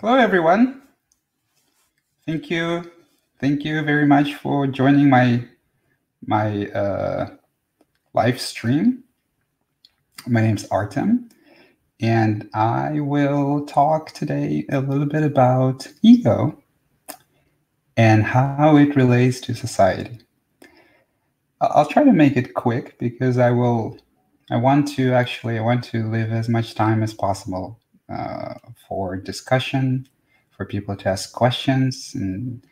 Hello, everyone. Thank you. Thank you very much for joining my my uh, live stream. My name is Artem, and I will talk today a little bit about ego and how it relates to society. I'll try to make it quick because I will. I want to actually. I want to leave as much time as possible uh, for discussion, for people to ask questions and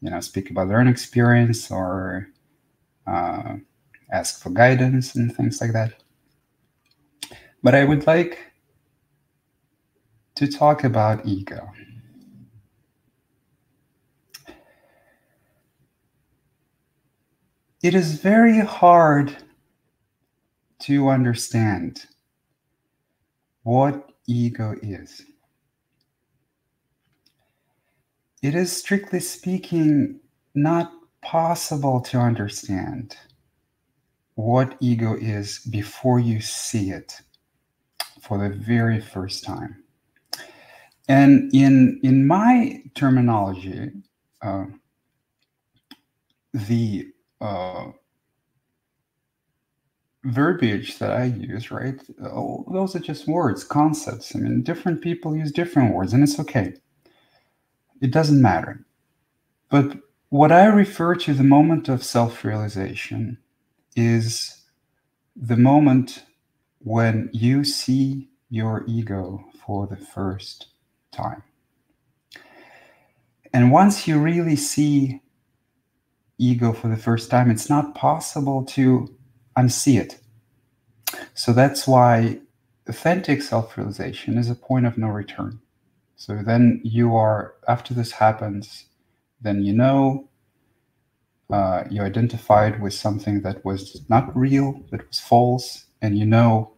you know speak about their own experience or uh, ask for guidance and things like that. But I would like to talk about ego. It is very hard to understand what ego is. It is strictly speaking not possible to understand what ego is before you see it for the very first time. And in in my terminology, uh, the uh, verbiage that I use, right? Oh, those are just words, concepts. I mean, different people use different words, and it's okay. It doesn't matter. But what I refer to the moment of self realization is the moment when you see your ego for the first time. And once you really see ego for the first time, it's not possible to unsee it. So that's why authentic self realization is a point of no return. So then you are, after this happens, then you know uh, you identified with something that was not real, that was false, and you know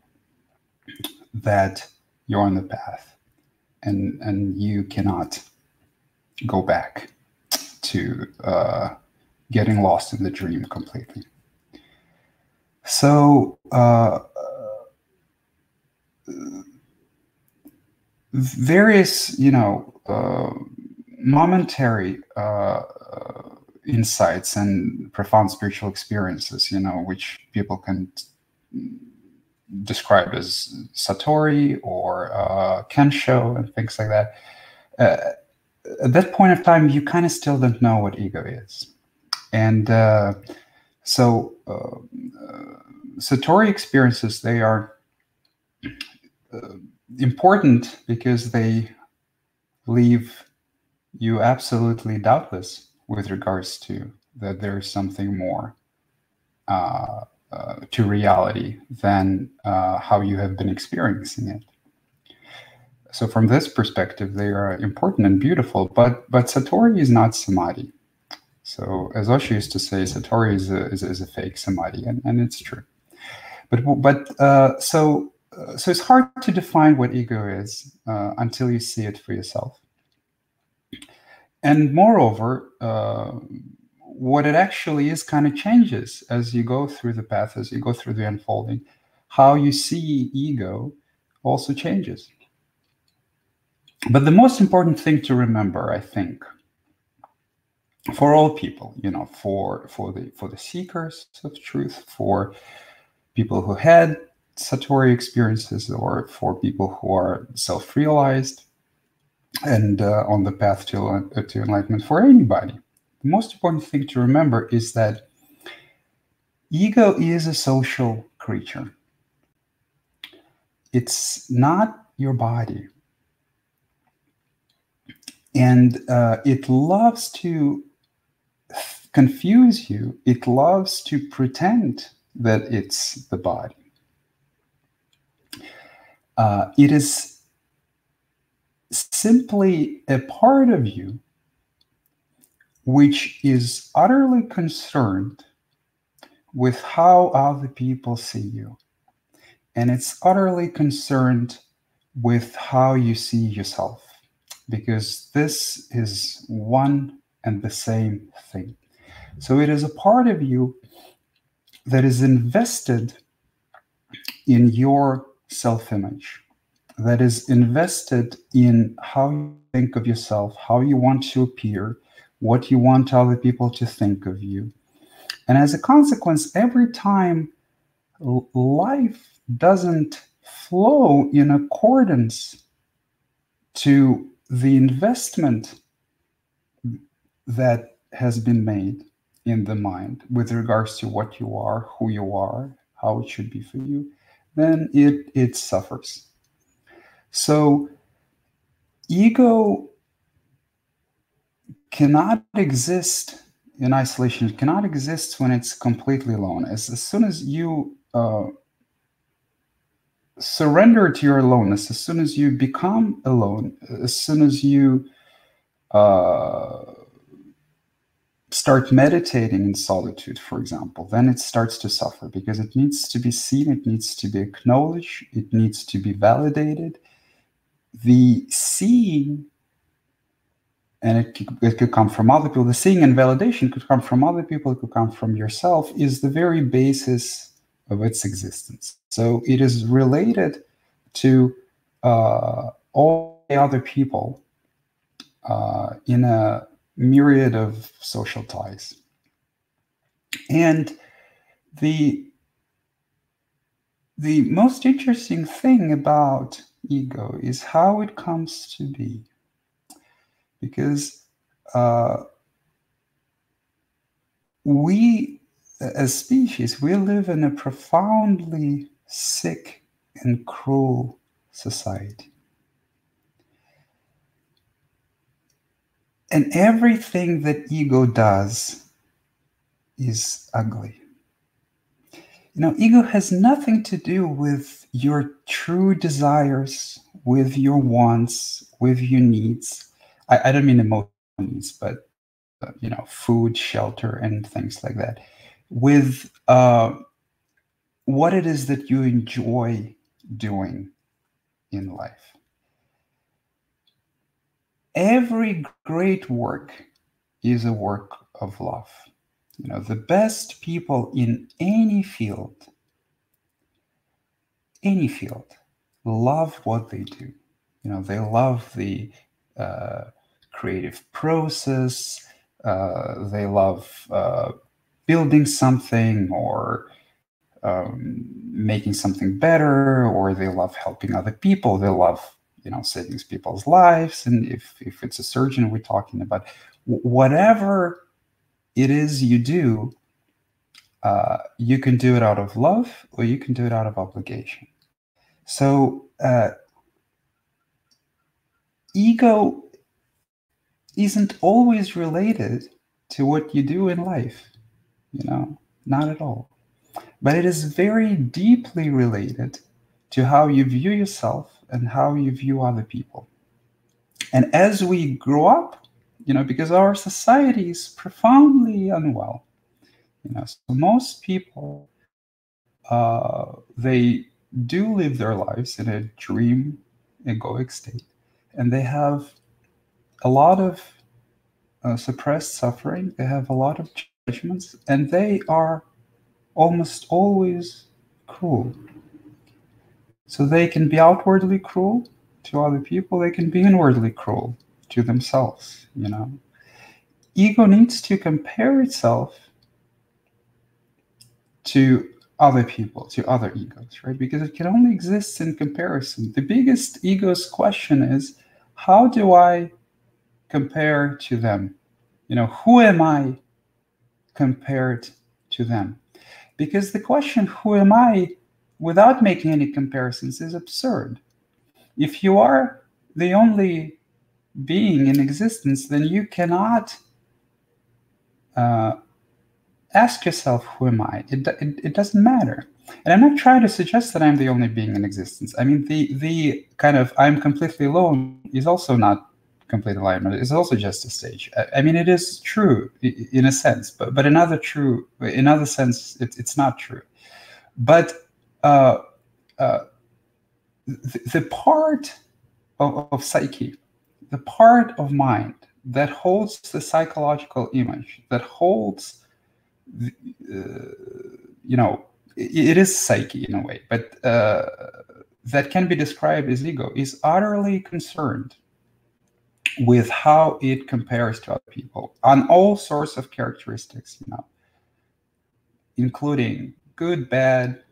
that you're on the path and, and you cannot go back to uh, getting lost in the dream completely. So, uh, various, you know, uh, momentary uh, insights and profound spiritual experiences, you know, which people can describe as satori or uh, kensho and things like that. Uh, at that point of time, you kind of still don't know what ego is, and uh, so uh, uh, satori experiences they are uh, important because they leave you absolutely doubtless with regards to that there's something more uh, uh, to reality than uh, how you have been experiencing it. So from this perspective, they are important and beautiful, but but satori is not samadhi. So as Osho used to say, satori is a, is, is a fake samadhi, and, and it's true. But but uh, so uh, so it's hard to define what ego is uh, until you see it for yourself. And moreover, uh, what it actually is kind of changes as you go through the path, as you go through the unfolding. How you see ego also changes. But the most important thing to remember, I think, for all people, you know, for for the for the seekers of truth, for people who had satori experiences or for people who are self-realized and uh, on the path to, to enlightenment for anybody. The most important thing to remember is that ego is a social creature. It's not your body. And uh, it loves to confuse you it loves to pretend that it's the body uh, it is simply a part of you which is utterly concerned with how other people see you. And it's utterly concerned with how you see yourself, because this is one and the same thing. So it is a part of you that is invested in your self image. that is invested in how you think of yourself, how you want to appear, what you want other people to think of you. And as a consequence, every time life doesn't flow in accordance to the investment that has been made in the mind with regards to what you are, who you are, how it should be for you, then it it suffers. So ego cannot exist in isolation. It cannot exist when it's completely alone. As, as soon as you uh, surrender to your aloneness, as soon as you become alone, as soon as you uh, start meditating in solitude, for example, then it starts to suffer because it needs to be seen, it needs to be acknowledged, it needs to be validated. The seeing, and it, it could come from other people, the seeing and validation could come from other people, it could come from yourself, is the very basis of its existence. So it is related to uh, all the other people uh, in a myriad of social ties. And the the most interesting thing about ego is how it comes to be. Because uh, we, as species, we live in a profoundly sick and cruel society. And everything that ego does is ugly. You know, ego has nothing to do with your true desires, with your wants, with your needs. I, I don't mean emotional needs, but uh, you know, food, shelter, and things like that. With uh, what it is that you enjoy doing in life every great work is a work of love. You know, the best people in any field, any field, love what they do. You know, they love the uh, creative process, uh, they love uh, building something or um, making something better, or they love helping other people, they love you know saving people's lives. And if if it's a surgeon we're talking about whatever it is you do uh, you can do it out of love or you can do it out of obligation. So uh, ego isn't always related to what you do in life you know not at all. But it is very deeply related to how you view yourself and how you view other people. And as we grow up, you know, because our society is profoundly unwell, you know, so most people uh, they do live their lives in a dream egoic state, and they have a lot of uh, suppressed suffering. They have a lot of judgments, and they are almost always cruel. So they can be outwardly cruel to other people, they can be inwardly cruel to themselves, you know. Ego needs to compare itself to other people, to other egos, right? Because it can only exist in comparison. The biggest ego's question is how do I compare to them? You know, who am I compared to them? Because the question, who am I, without making any comparisons is absurd. If you are the only being in existence, then you cannot uh, ask yourself, Who am I? It, it, it doesn't matter. And I'm not trying to suggest that I'm the only being in existence. I mean, the, the kind of I'm completely alone is also not complete alignment. It's also just a stage. I, I mean, it is true in a sense, but, but another true, in other sense, it, it's not true. But uh, uh, the, the, part of, of, psyche, the part of mind that holds the psychological image, that holds, the, uh, you know, it, it is psyche in a way, but uh, that can be described as ego is utterly concerned with how it compares to other people on all sorts of characteristics, you know, including good, bad,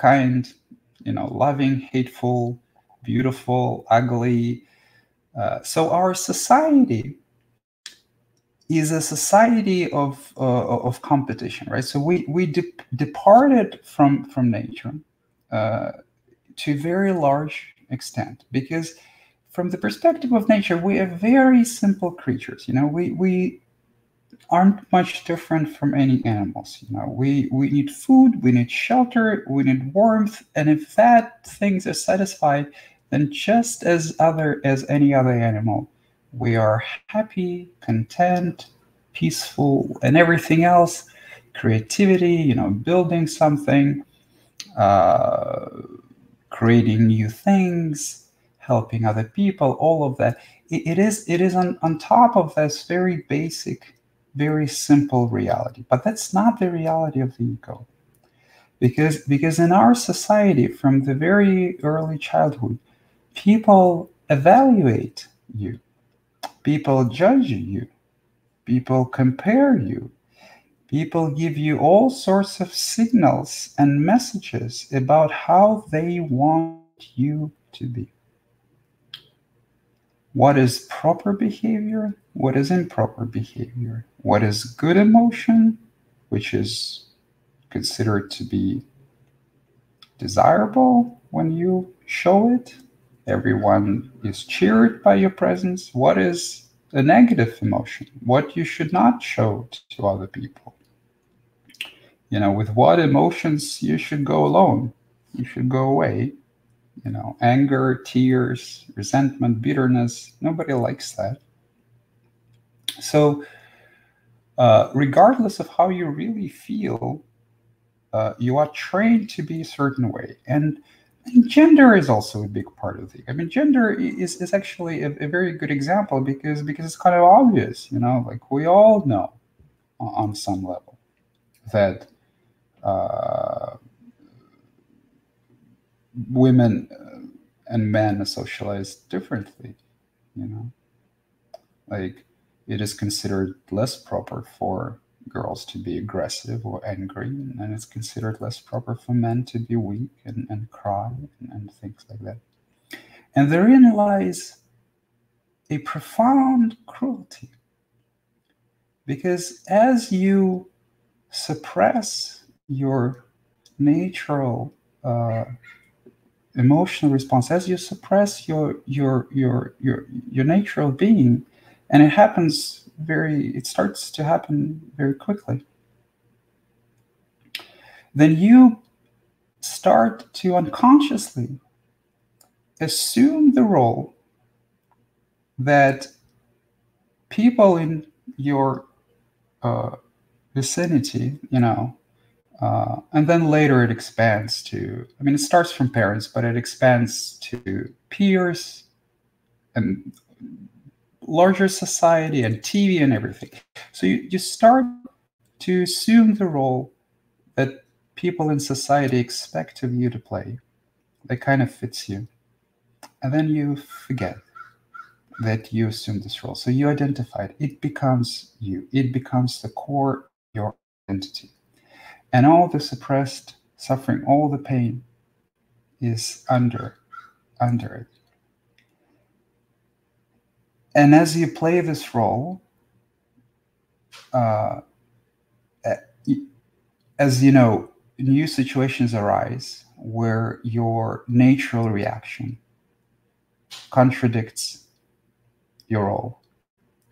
kind, you know, loving, hateful, beautiful, ugly. Uh, so our society is a society of uh, of competition, right? So we we de- departed from from nature uh, to a very large extent because from the perspective of nature, we are very simple creatures. You know, we we aren't much different from any animals. You know, we we need food, we need shelter, we need warmth, and if that things are satisfied, then just as other as any other animal, we are happy, content, peaceful, and everything else. Creativity, you know, building something, uh, creating new things helping other people, all of that. it, it is it is on, on top of this very basic, very simple reality. But that's not the reality of the ego. Because because in our society, from the very early childhood, people evaluate you, people judge you, people compare you, people give you all sorts of signals and messages about how they want you to be. What is proper behavior, what is improper behavior, what is good emotion, which is considered to be desirable when you show it. Everyone is cheered by your presence. What is a negative emotion? What you should not show to other people? You know, with what emotions you should go alone, you should go away you know, anger, tears, resentment, bitterness. Nobody likes that. So, uh, regardless of how you really feel, uh, you are trained to be a certain way. And, and, gender is also a big part of it. I mean, gender is, is actually a, a, very good example because because it's kind of obvious, you know, like we all know on some level that uh, women uh, and men are socialized differently you know like it is considered less proper for girls to be aggressive or angry and it's considered less proper for men to be weak and, and cry and, and things like that. And therein lies a profound cruelty. Because as you suppress your natural uh, emotional response as you suppress your your your your your natural being and it happens very it starts to happen very quickly. Then you start to unconsciously assume the role that people in your uh, vicinity you know uh, and then later it expands to, I mean, it starts from parents, but it expands to peers and larger society and TV and everything. So you, you start to assume the role that people in society expect of you to play. That kind of fits you. And then you forget that you assume this role. So you identify it. It becomes you. It becomes the core your identity. And all the suppressed suffering, all the pain is under, under it. And as you play this role, uh, as you know, new situations arise where your natural reaction contradicts your role,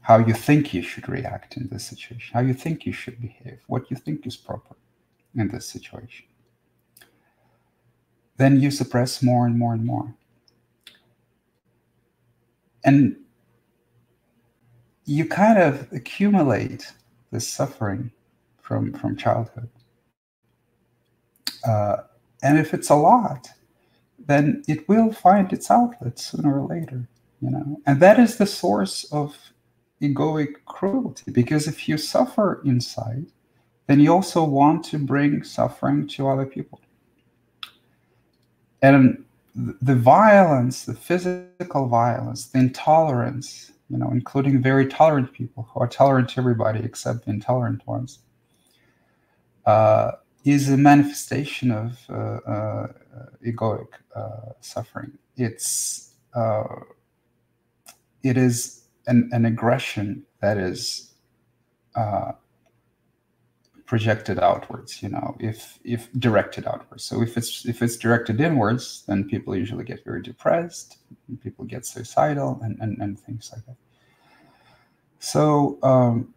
how you think you should react in this situation, how you think you should behave, what you think is proper in this situation. Then you suppress more and more and more. And you kind of accumulate this suffering from, from childhood. Uh, and if it's a lot, then it will find its outlet sooner or later, you know. And that is the source of egoic cruelty, because if you suffer inside, then you also want to bring suffering to other people. And the violence, the physical violence, the intolerance, you know, including very tolerant people who are tolerant to everybody except the intolerant ones, uh, is a manifestation of uh, uh, egoic uh, suffering. It's uh, it is an, an aggression that is uh, projected outwards you know if if directed outwards. So if it's if it's directed inwards then people usually get very depressed people get suicidal and and, and things like that. So um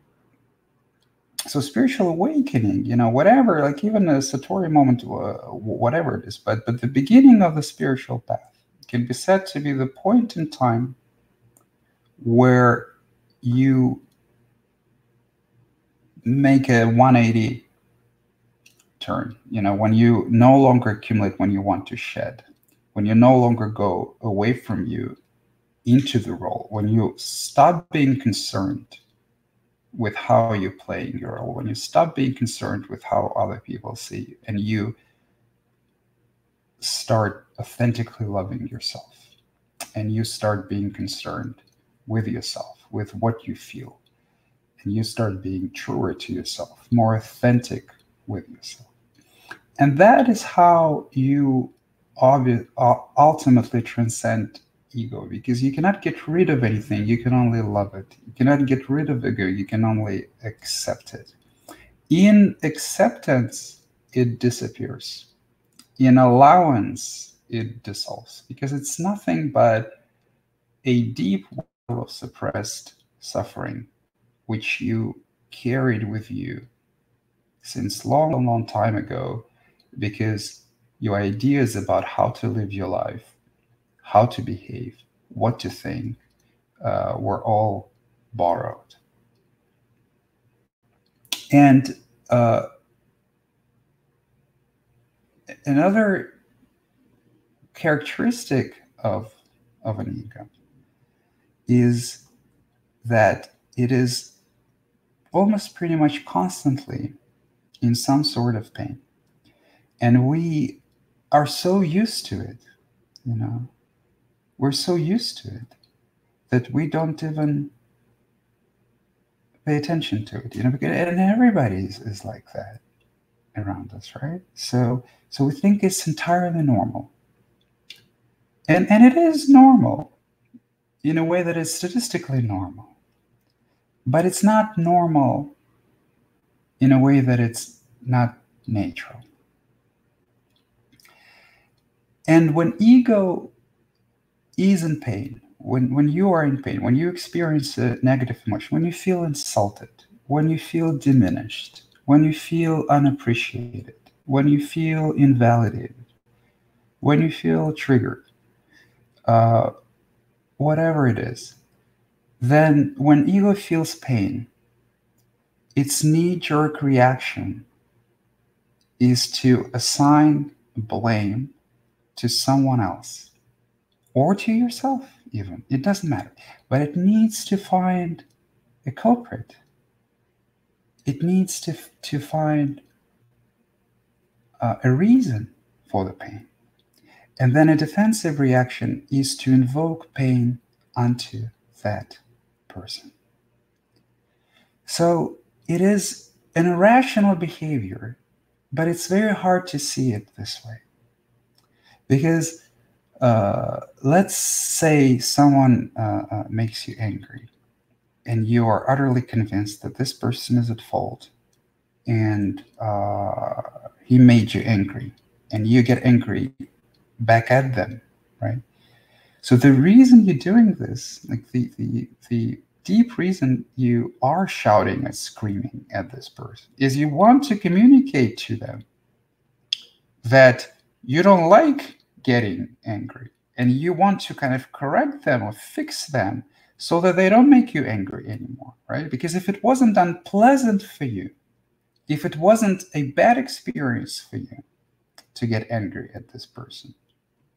so spiritual awakening you know whatever like even a satori moment uh, whatever it is but but the beginning of the spiritual path can be said to be the point in time where you make a 180 turn. You know, when you no longer accumulate when you want to shed, when you no longer go away from you into the role, when you stop being concerned with how you're playing your role, when you stop being concerned with how other people see you, and you start authentically loving yourself, and you start being concerned with yourself, with what you feel, and you start being truer to yourself, more authentic with yourself. And that is how you ultimately transcend ego because you cannot get rid of anything, you can only love it. You cannot get rid of ego, you can only accept it. In acceptance, it disappears. In allowance, it dissolves because it's nothing but a deep well of suppressed suffering which you carried with you since long, long time ago because your ideas about how to live your life, how to behave, what to think uh, were all borrowed. And uh, another characteristic of, of an ego is that it is almost pretty much constantly in some sort of pain. And we are so used to it, you know, we're so used to it that we don't even pay attention to it, you know, because, and everybody is, is like that around us, right? So, so we think it's entirely normal. And, and it is normal in a way that is statistically normal. But it's not normal in a way that it's not natural. And when ego is in pain, when, when you are in pain, when you experience a negative emotion, when you feel insulted, when you feel diminished, when you feel unappreciated, when you feel invalidated, when you feel triggered, uh, whatever it is, then when ego feels pain, its knee jerk reaction is to assign blame to someone else or to yourself, even. It doesn't matter. But it needs to find a culprit. It needs to, to find uh, a reason for the pain. And then a defensive reaction is to invoke pain unto that person. So it is an irrational behavior, but it's very hard to see it this way. Because uh, let's say someone uh, uh, makes you angry and you are utterly convinced that this person is at fault and uh, he made you angry and you get angry back at them, right? So the reason you're doing this, like the the the deep reason you are shouting and screaming at this person, is you want to communicate to them that you don't like getting angry and you want to kind of correct them or fix them so that they don't make you angry anymore, right? Because if it wasn't unpleasant for you, if it wasn't a bad experience for you to get angry at this person,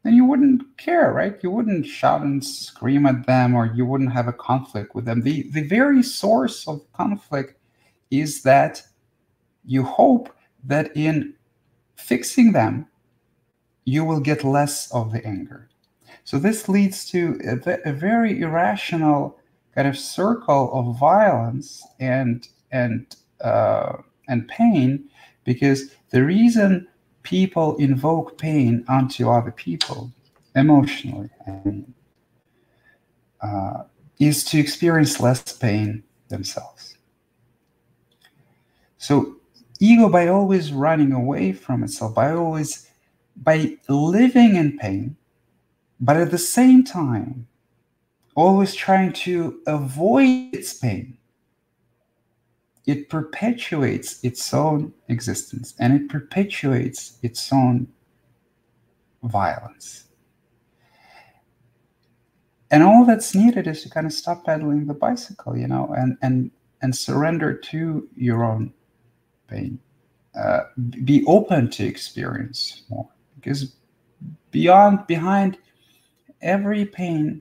then you wouldn't care, right? You wouldn't shout and scream at them or you wouldn't have a conflict with them. The, the very source of conflict is that you hope that in fixing them, you will get less of the anger. So this leads to a, a very irrational kind of circle of violence and and uh, and pain, because the reason people invoke pain onto other people emotionally and uh, is to experience less pain themselves. So ego by always running away from itself, by always by living in pain, but at the same time, always trying to avoid its pain, it perpetuates its own existence and it perpetuates its own violence. And all that's needed is to kind of stop pedaling the bicycle, you know, and and and surrender to your own pain. Uh, be open to experience more because beyond behind every pain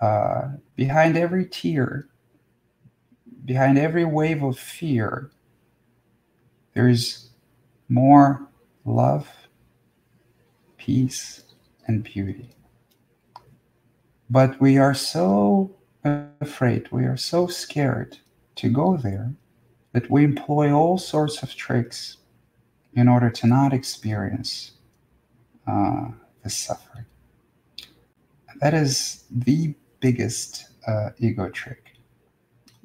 uh, behind every tear behind every wave of fear there is more love peace and beauty but we are so afraid we are so scared to go there that we employ all sorts of tricks in order to not experience uh, the suffering. That is the biggest uh, ego trick,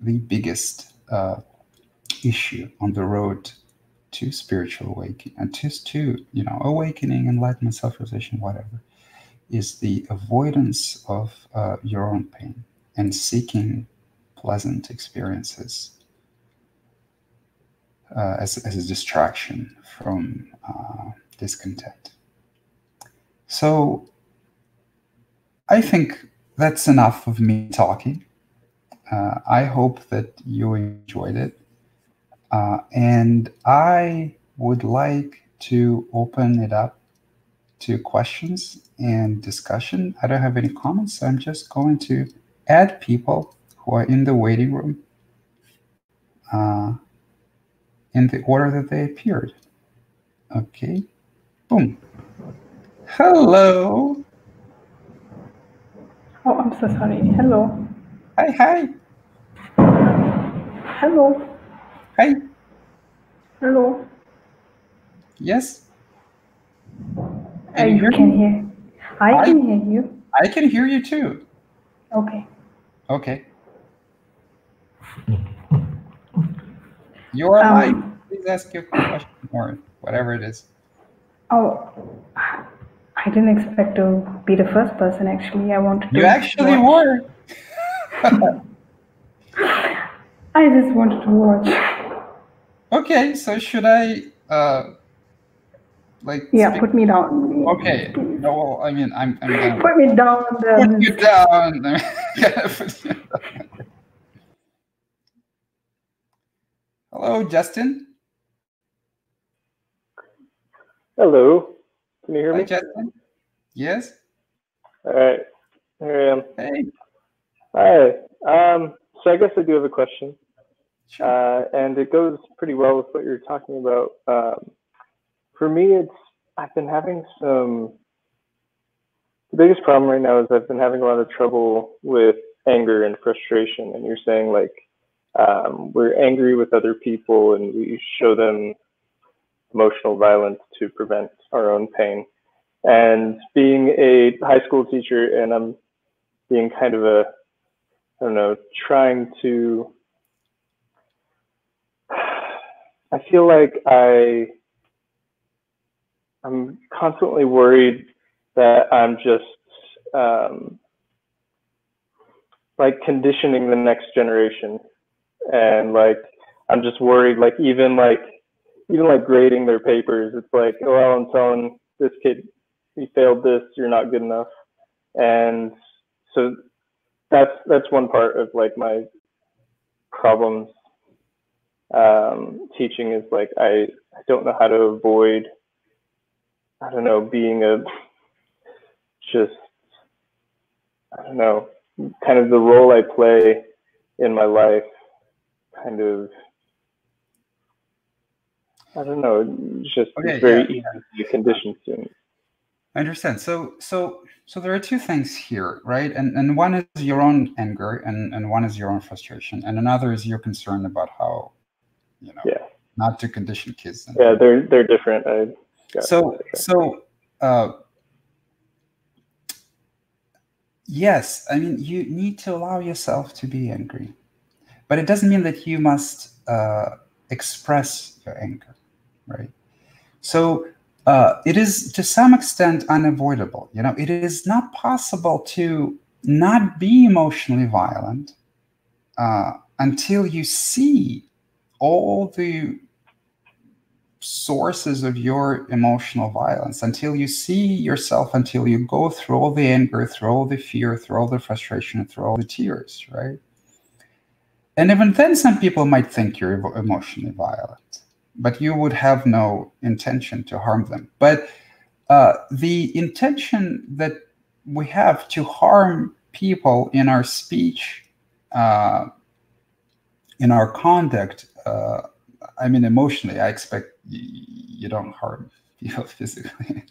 the biggest uh, issue on the road to spiritual awakening and to, you know awakening, enlightenment, self-realization, whatever, is the avoidance of uh, your own pain and seeking pleasant experiences uh, as, as a distraction from uh, discontent. So I think that's enough of me talking. Uh, I hope that you enjoyed it. Uh, and I would like to open it up to questions and discussion. I don't have any comments. So I'm just going to add people who are in the waiting room uh, in the order that they appeared. Okay, boom. Hello. Oh, I'm so sorry. Hello. Hi, hi. Hello. Hi. Hello. Yes. Can you, hear can me? hear. I, I can hear you. I can hear you too. Okay. Okay. You're um, live. Please ask your question or whatever it is. Oh, I didn't expect to be the first person. Actually, I wanted to. You actually were. I just wanted to watch. Okay, so should I, uh, like? Yeah, speak? put me down. Okay. No, well, I mean, I'm. I'm gonna put me down. Put you down. Hello, Justin. Hello. Can you hear Hi, me? Justin. Yes. All right. Here I am. Hey. Hi. Um, so I guess I do have a question. Uh, and it goes pretty well with what you're talking about. Um, for me, it's I've been having some. The biggest problem right now is I've been having a lot of trouble with anger and frustration. And you're saying like um, we're angry with other people and we show them emotional violence to prevent our own pain. And being a high school teacher, and I'm being kind of a, I don't know, trying to, I feel like I, I'm constantly worried that I'm just um, like conditioning the next generation, and like I'm just worried, like even like even like grading their papers, it's like, oh, well, I'm telling this kid, he failed this, you're not good enough. And so that's that's one part of like my problems um, teaching is like I, I don't know how to avoid I don't know being a just I don't know kind of the role I play in my life kind of I don't know. Just okay, very yeah, easy yeah. to condition students. I understand. So, so, so there are two things here, right? And and one is your own anger, and and one is your own frustration, and another is your concern about how, you know, Yeah. not to condition kids. Yeah, they're they're different. I so so uh, yes i mean you need to allow yourself to be angry but it doesn't mean that you must uh, express your anger right so uh, it is to some extent unavoidable you know it is not possible to not be emotionally violent uh, until you see all the sources of your emotional violence until you see yourself until you go through all the anger through all the fear through all the frustration through all the tears right? And even then some people might think you're emotionally violent but you would have no intention to harm them. But uh, the intention that we have to harm people in our speech uh, in our conduct uh, I mean, emotionally, I expect you don't harm people physically,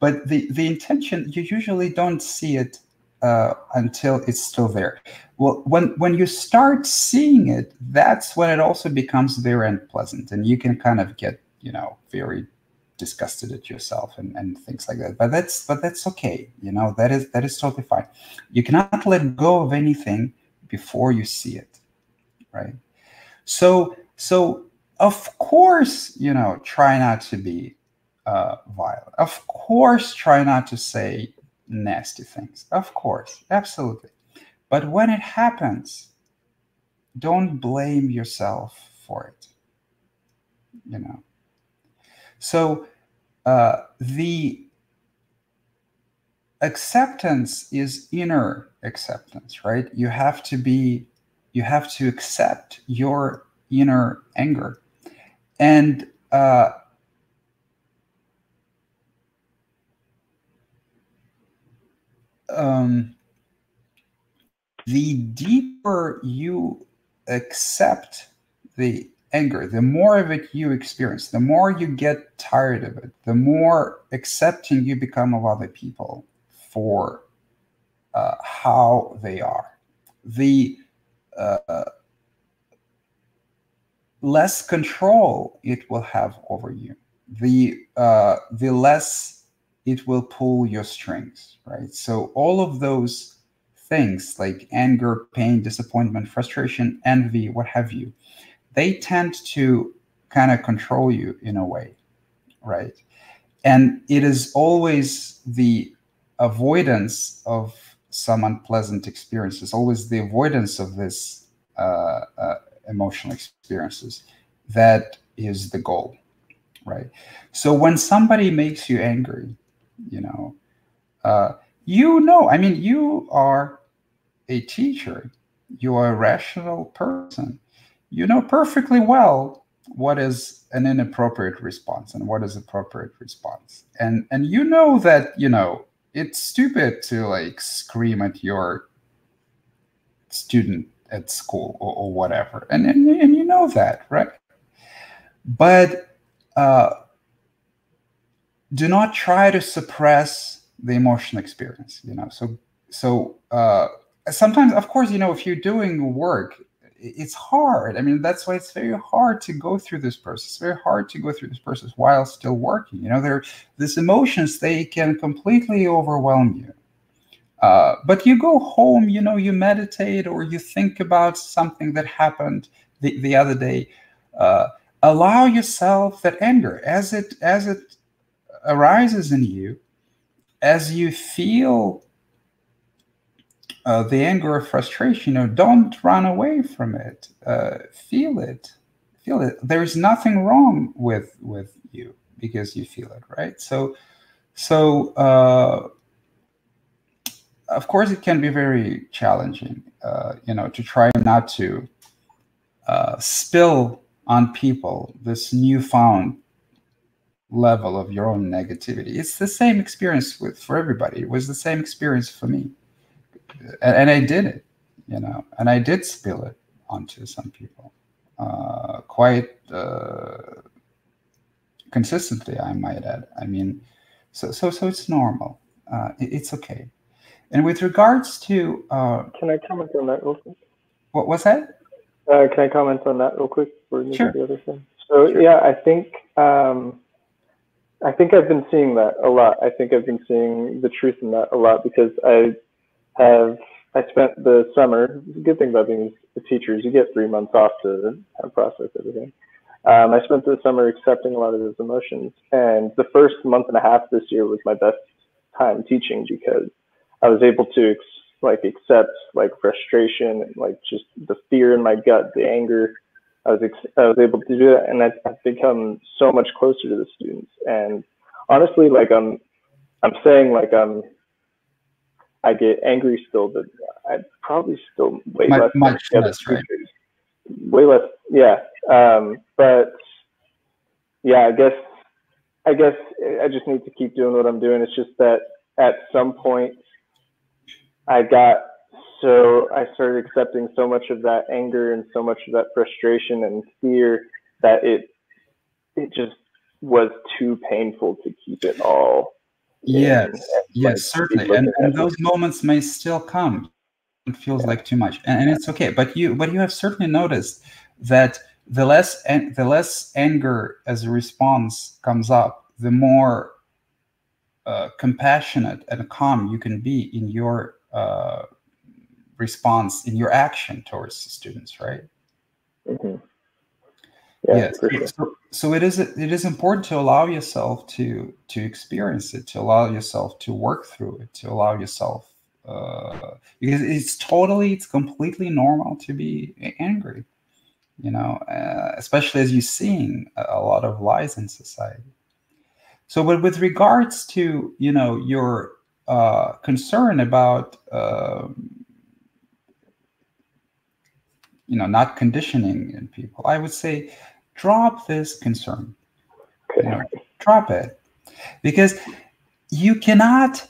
but the the intention you usually don't see it uh, until it's still there. Well, when when you start seeing it, that's when it also becomes very unpleasant, and you can kind of get you know very disgusted at yourself and, and things like that. But that's but that's okay. You know that is that is totally fine. You cannot let go of anything before you see it, right? So so of course, you know, try not to be uh, violent. Of course, try not to say nasty things. Of course, absolutely. But when it happens, don't blame yourself for it. You know. So uh, the acceptance is inner acceptance, right? You have to be, you have to accept your inner anger and uh, um, the deeper you accept the anger, the more of it you experience, the more you get tired of it, the more accepting you become of other people for uh, how they are. The uh, less control it will have over you. The uh, the less it will pull your strings right? So all of those things like anger pain disappointment frustration envy what have you they tend to kind of control you in a way right? And it is always the avoidance of some unpleasant experiences always the avoidance of this uh, uh, emotional experiences. That is the goal, right? So when somebody makes you angry, you know, uh, you know, I mean, you are a teacher, you are a rational person, you know perfectly well what is an inappropriate response and what is appropriate response and and you know that you know it's stupid to like scream at your student at school or, or whatever. And, and and you know that right? But uh, do not try to suppress the emotional experience you know? So so uh, sometimes of course you know if you're doing work it's hard. I mean that's why it's very hard to go through this process. Very hard to go through this process while still working. You know there these emotions they can completely overwhelm you. Uh, but you go home, you know, you meditate or you think about something that happened the, the other day. Uh, allow yourself that anger as it as it arises in you, as you feel uh, the anger or frustration. You know, don't run away from it. Uh, feel it, feel it. There's nothing wrong with with you because you feel it, right? So, so uh, of course it can be very challenging uh, you know to try not to uh, spill on people this newfound level of your own negativity it's the same experience with for everybody it was the same experience for me and, and i did it you know and i did spill it onto some people uh, quite uh, consistently i might add i mean So so so it's normal. Uh, it, it's okay. And with regards to, uh, can I comment on that real quick? What was that? Uh, can I comment on that real quick for sure. the other thing? So yeah, I think um, I think I've been seeing that a lot. I think I've been seeing the truth in that a lot because I have I spent the summer. The good thing about being a teacher is you get three months off to process everything. Um, I spent the summer accepting a lot of those emotions, and the first month and a half this year was my best time teaching because I was able to like accept like frustration and like just the fear in my gut, the anger. I was I was able to do that, and I've become so much closer to the students. And honestly, like I'm I'm saying like I'm I get angry still, but I probably still way much, less. Much less, right? Way less, yeah. Um, but yeah, I guess I guess I just need to keep doing what I'm doing. It's just that at some point I got so I started accepting so much of that anger and so much of that frustration and fear that it it just was too painful to keep it all Yes, yes, certainly. And, and those moments may still come. It feels like too much, and, and it's okay. But you, but you have certainly noticed that the less and the less anger as a response comes up, the more uh, compassionate and calm you can be in your uh, response, in your action towards the students, right? Mm-hmm. Yeah, yes. Sure. So, so it is it is important to allow yourself to to experience it, to allow yourself to work through it, to allow yourself uh, because it's totally it's completely normal to be angry, you know, uh, especially as you're seeing a, a lot of lies in society. So, but with regards to you know your uh, concern about um, you know not conditioning in people, I would say drop this concern. You know, drop it. Because you cannot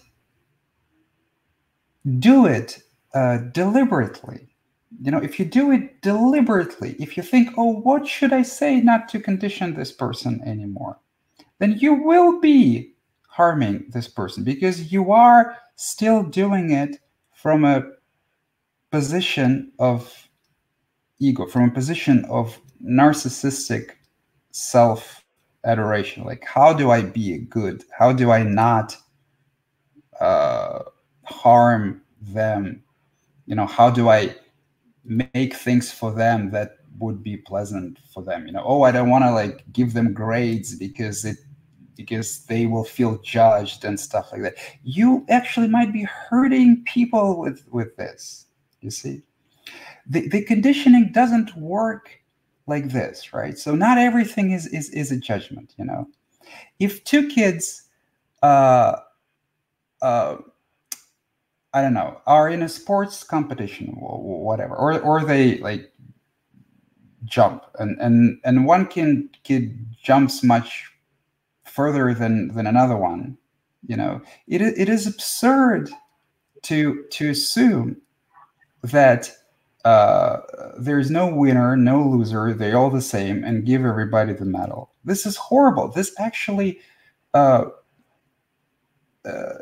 do it uh, deliberately. You know, if you do it deliberately, if you think, oh, what should I say not to condition this person anymore, then you will be harming this person because you are still doing it from a position of ego, from a position of narcissistic self adoration. Like how do i be good? How do i not uh, harm them? You know how do i make things for them that would be pleasant for them? You know oh i don't want to like give them grades because it because they will feel judged and stuff like that. You actually might be hurting people with with this you see? The, the conditioning doesn't work like this, right? So not everything is is is a judgment, you know. If two kids, uh, uh, I don't know, are in a sports competition or whatever, or or they like jump, and and and one kid kid jumps much further than than another one, you know, it it is absurd to to assume that uh, there's no winner, no loser. They're all the same, and give everybody the medal. This is horrible. This actually uh, uh,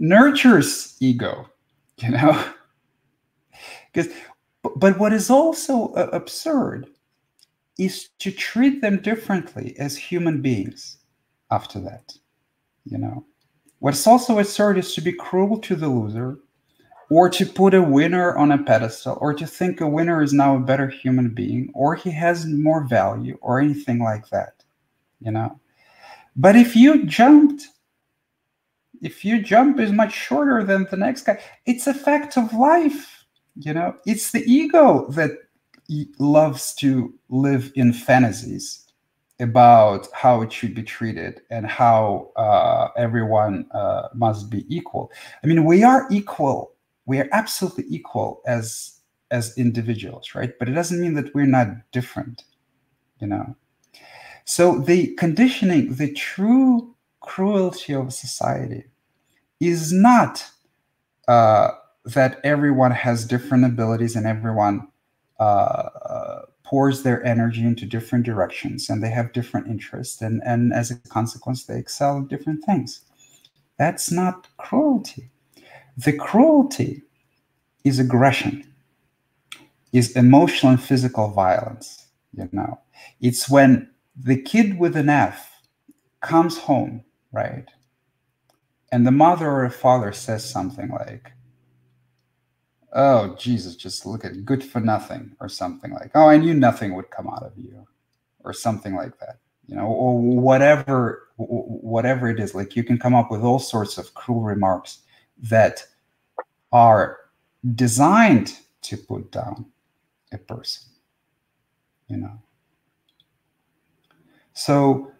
nurtures ego, you know. Because, but what is also uh, absurd is to treat them differently as human beings. After that, you know, what's also absurd is to be cruel to the loser or to put a winner on a pedestal, or to think a winner is now a better human being, or he has more value, or anything like that, you know. But if you jumped, if you jump is much shorter than the next guy, it's a fact of life, you know. It's the ego that loves to live in fantasies about how it should be treated and how uh, everyone uh, must be equal. I mean, we are equal we are absolutely equal as as individuals right? But it doesn't mean that we're not different you know? So the conditioning the true cruelty of society is not uh, that everyone has different abilities and everyone uh, uh, pours their energy into different directions and they have different interests and, and as a consequence they excel in different things. That's not cruelty. The cruelty is aggression, is emotional and physical violence. You know, it's when the kid with an F comes home, right? And the mother or father says something like, oh jesus just look at good for nothing or something like oh i knew nothing would come out of you or something like that you know or whatever whatever it is like you can come up with all sorts of cruel remarks that are designed to put down a person you know so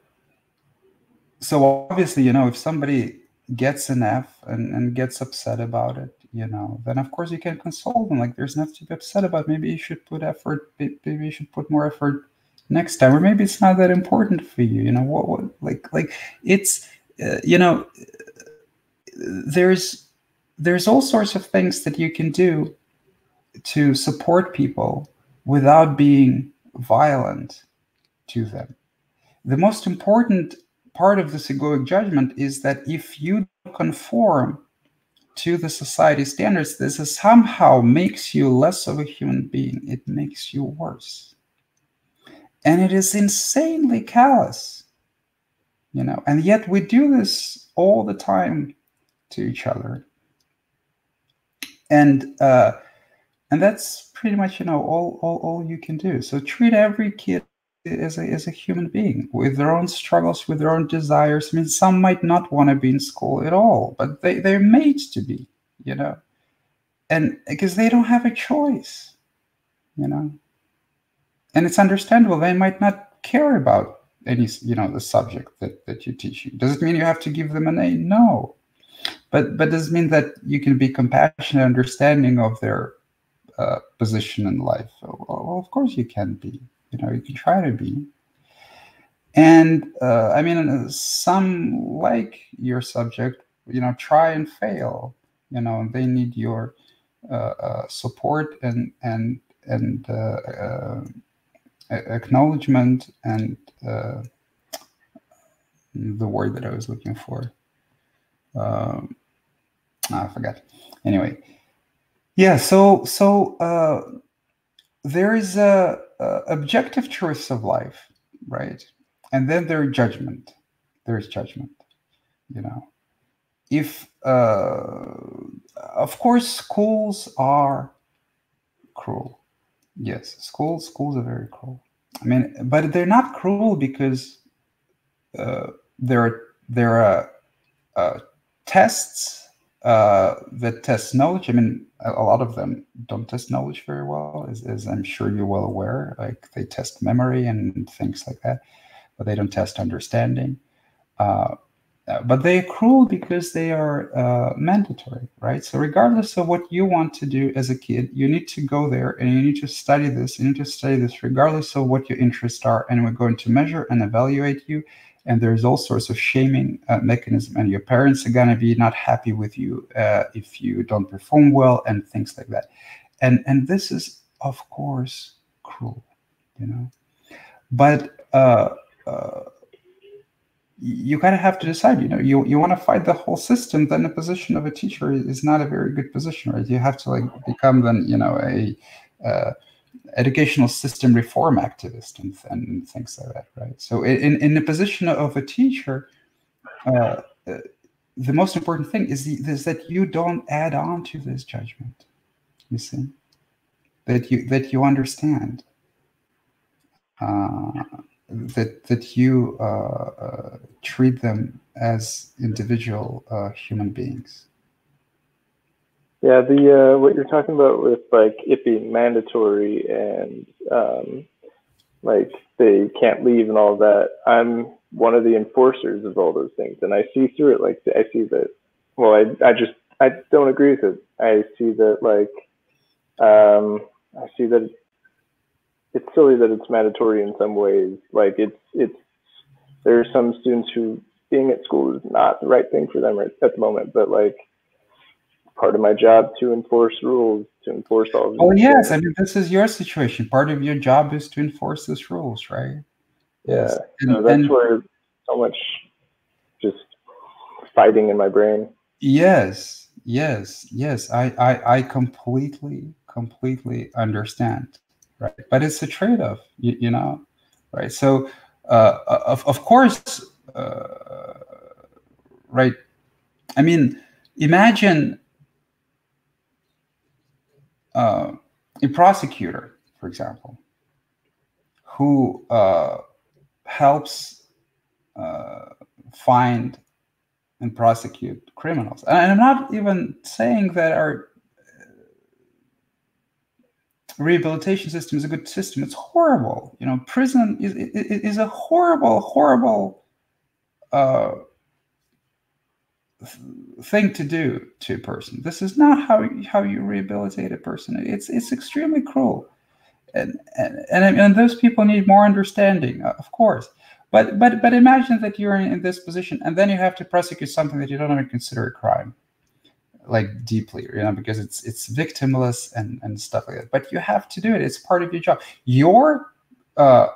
so obviously you know if somebody gets an f and, and gets upset about it you know, then of course you can console them. Like there's nothing to be upset about. Maybe you should put effort. Maybe you should put more effort next time, or maybe it's not that important for you. You know, what, what like like it's uh, you know, there's there's all sorts of things that you can do to support people without being violent to them. The most important part of this egoic judgment is that if you conform to the society standards, this is somehow makes you less of a human being. It makes you worse. And it is insanely callous, you know, and yet we do this all the time to each other. And uh, and that's pretty much, you know, all, all, all you can do. So treat every kid as a, as a human being with their own struggles, with their own desires. I mean, some might not want to be in school at all, but they, they're made to be, you know, and because they don't have a choice, you know, and it's understandable. They might not care about any, you know, the subject that, that you teach. Does it mean you have to give them an A? No. But, but does mean that you can be compassionate, understanding of their uh, position in life? Well, of course you can be. You know you can try to be. And uh, i mean some like your subject you know try and fail. You know they need your uh, uh, support and and and uh, uh, acknowledgement and the word that i was looking for. Um, i forgot anyway yeah so so there is a, a, objective truths of life, right? And then there's judgment. There's judgment. You know, if uh, of course schools are cruel. Yes, schools schools are very cruel. I mean, but they're not cruel because uh, there are there are uh, tests uh, that test knowledge. I mean, a, lot of them don't test knowledge very well, as, as, I'm sure you're well aware. Like they test memory and things like that, but they don't test understanding. Uh, uh but they are cruel because they are uh, mandatory, right? So regardless of what you want to do as a kid, you need to go there and you need to study this. You need to study this regardless of what your interests are, and we're going to measure and evaluate you and there's all sorts of shaming uh, mechanism. And your parents are going to be not happy with you uh, if you don't perform well and things like that. And and this is of course cruel you know? But uh, uh you kind of have to decide you know? You, you want to fight the whole system then the position of a teacher is not a very good position right? You have to like become then you know a uh, educational system reform activist and, and things like that, right? So in, in the position of a teacher, uh, uh, the most important thing is, the, is that you don't add on to this judgment. You see, that you that you understand uh, that that you uh, uh, treat them as individual uh, human beings. Yeah, the uh, what you're talking about with like it being mandatory and um, like they can't leave and all that. I'm one of the enforcers of all those things, and I see through it. Like I see that. Well, I I just I don't agree with it. I see that like um, I see that it's silly that it's mandatory in some ways. Like it's it's there are some students who being at school is not the right thing for them at the moment, but like part of my job to enforce rules, to enforce all of. Oh yes, I mean this is your situation. Part of your job is to enforce these rules, right? Yeah, and, so that's and, where so much just fighting in my brain. Yes, yes, yes. I, I, I completely, completely understand. Right, but it's a trade-off. You, you know, right? So, uh, of of course, uh, right. I mean, imagine uh, a prosecutor, for example, who uh, helps uh, find and prosecute criminals. And I'm not even saying that our rehabilitation system is a good system. It's horrible. You know, prison is, is, is a horrible, horrible uh, thing to do to a person. This is not how how you rehabilitate a person. It's it's extremely cruel, and and and, and those people need more understanding, of course. But but but imagine that you're in, in this position, and then you have to prosecute something that you don't even consider a crime, like deeply, you know, because it's it's victimless and and stuff like that. But you have to do it. It's part of your job. Your uh,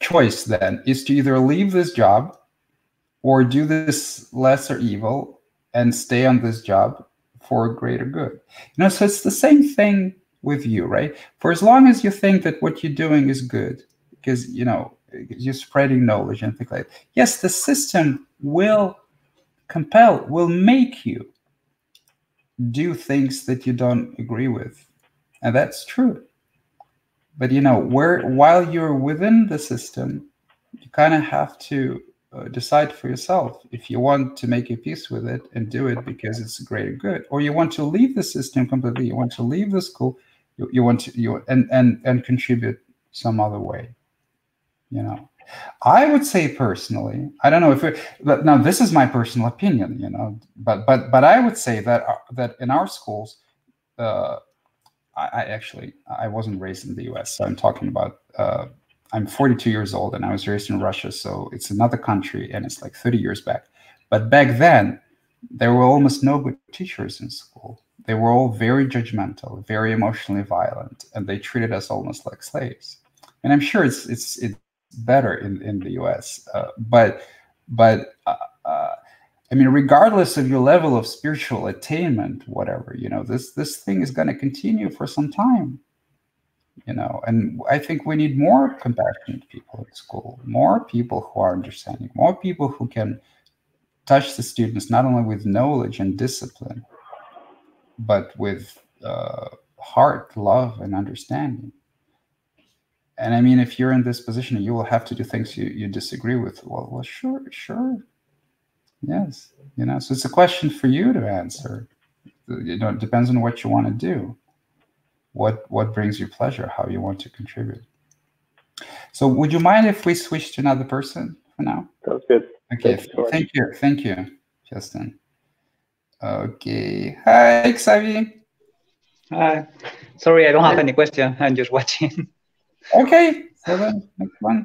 choice then is to either leave this job or do this lesser evil and stay on this job for a greater good. You know, so it's the same thing with you, right? For as long as you think that what you're doing is good, because you know you're spreading knowledge and things like that. Yes, the system will compel, will make you do things that you don't agree with, and that's true. But you know, where while you're within the system, you kind of have to uh, decide for yourself if you want to make a peace with it and do it because it's a greater good, or you want to leave the system completely. You want to leave the school. You, you want to you and and and contribute some other way. You know, I would say personally, I don't know if it, but now this is my personal opinion. You know, but but but I would say that uh, that in our schools. Uh, I, I actually I wasn't raised in the U.S., so I'm talking about uh, I'm 42 years old and I was raised in Russia, so it's another country and it's like 30 years back. But back then, there were almost no good teachers in school. They were all very judgmental, very emotionally violent, and they treated us almost like slaves. And I'm sure it's it's it's better in in the U.S. Uh, but but uh, uh, I mean, regardless of your level of spiritual attainment, whatever you know, this this thing is going to continue for some time you know and i think we need more compassionate people at school more people who are understanding more people who can touch the students not only with knowledge and discipline but with uh, heart love and understanding. And i mean if you're in this position you will have to do things you, you disagree with. Well well sure sure. Yes you know so it's a question for you to answer. You know it depends on what you want to do what what brings you pleasure, how you want to contribute. So, would you mind if we switch to another person for now? Sounds good. Okay, Thanks, thank you, thank you, Justin. Okay, hi, Xavier. Hi. Sorry, I don't have any question. I'm just watching. Okay, so then next one.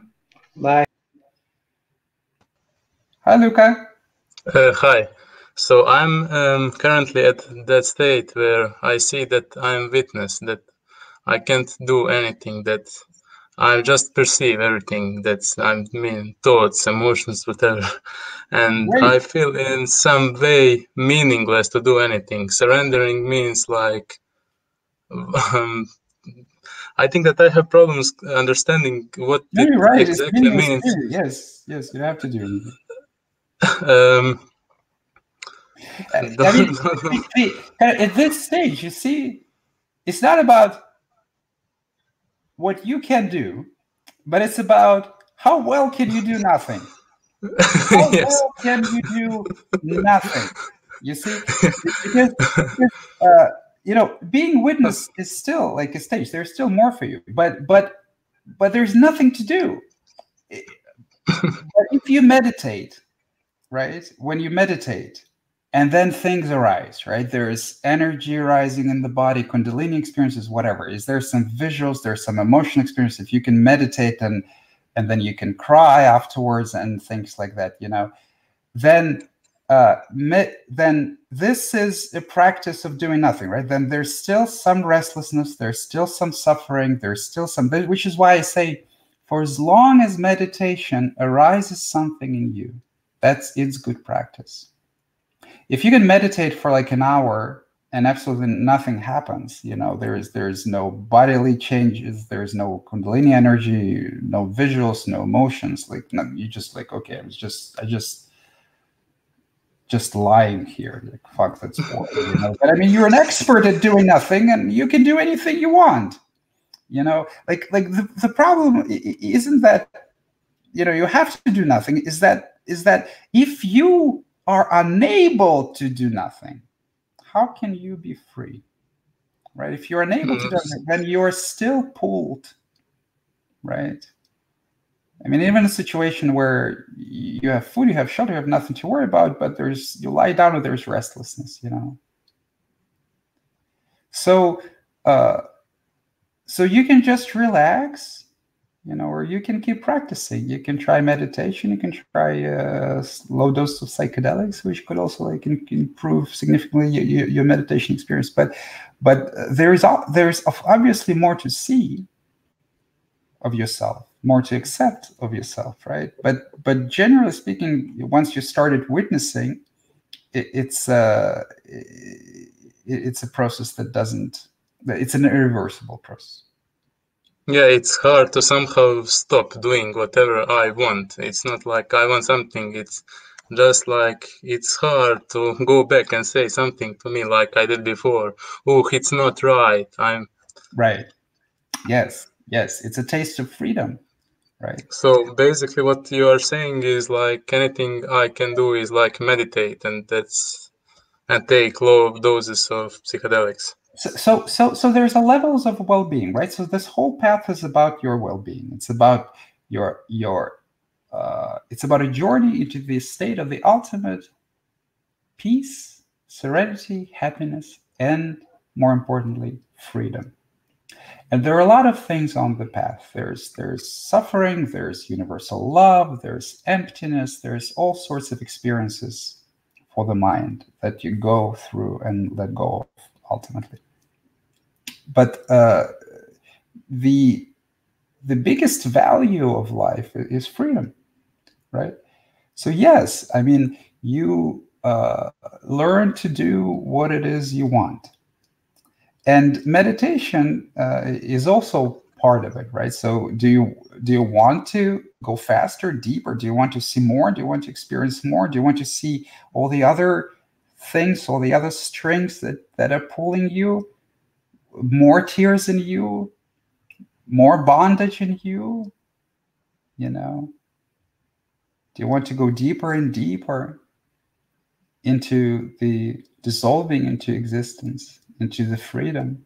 Bye. Hi, Luca. Uh, hi. So I'm um, currently at that state where I see that I'm witness, that I can't do anything, that I just perceive everything that's I mean thoughts, emotions, whatever, and right. I feel in some way meaningless to do anything. Surrendering means like um, I think that I have problems understanding what no, it right. exactly means. Yes, yes, you have to do. um, I mean, at this stage, you see, it's not about what you can do, but it's about how well can you do nothing. How yes. well can you do nothing? You see, because, uh, you know, being witness is still like a stage. There's still more for you, but but but there's nothing to do. but if you meditate, right? When you meditate, and then things arise right? There's energy rising in the body kundalini experiences whatever. Is there some visuals? There's some emotional experience. If you can meditate and and then you can cry afterwards and things like that you know then uh, then this is a practice of doing nothing right? Then there's still some restlessness there's still some suffering there's still some which is why i say for as long as meditation arises something in you that's it's good practice. If you can meditate for like an hour and absolutely nothing happens, you know, there's there's no bodily changes, there's no kundalini energy, no visuals, no emotions. Like no, you just like okay, I was just I just just lying here. Like fuck, that's boring. You know? But I mean, you're an expert at doing nothing, and you can do anything you want. You know, like like the, the problem isn't that you know you have to do nothing. Is that is that if you are unable to do nothing, how can you be free? Right? If you're unable to do nothing, then you're still pulled. Right? I mean, even a situation where you have food, you have shelter, you have nothing to worry about, but there's you lie down and there's restlessness, you know. So, uh, so you can just relax, you know, or you can keep practicing. You can try meditation. You can try uh, low dose of psychedelics, which could also like improve significantly your, your meditation experience. But, but there is there is obviously more to see of yourself more to accept of yourself right but but generally speaking once you started witnessing it, it's uh it, it's a process that doesn't it's an irreversible process yeah it's hard to somehow stop doing whatever i want. It's not like i want something. It's just like it's hard to go back and say something to me like i did before. Oh it's not right. I'm right. Yes yes. It's a taste of freedom right? So basically what you are saying is like anything i can do is like meditate and that's and take low doses of psychedelics so so so, there's a levels of well-being right? So this whole path is about your well-being. It's about your your uh, it's about a journey into the state of the ultimate peace serenity happiness and more importantly freedom. And there are a lot of things on the path. There's there's suffering there's universal love there's emptiness there's all sorts of experiences for the mind that you go through and let go of ultimately. But uh, the the biggest value of life is freedom right? So yes i mean you uh, learn to do what it is you want. And meditation uh, is also part of it right? So do you do you want to go faster deeper? Do you want to see more? Do you want to experience more? Do you want to see all the other things or the other strings that that are pulling you more tears in you more bondage in you you know do you want to go deeper and deeper into the dissolving into existence into the freedom,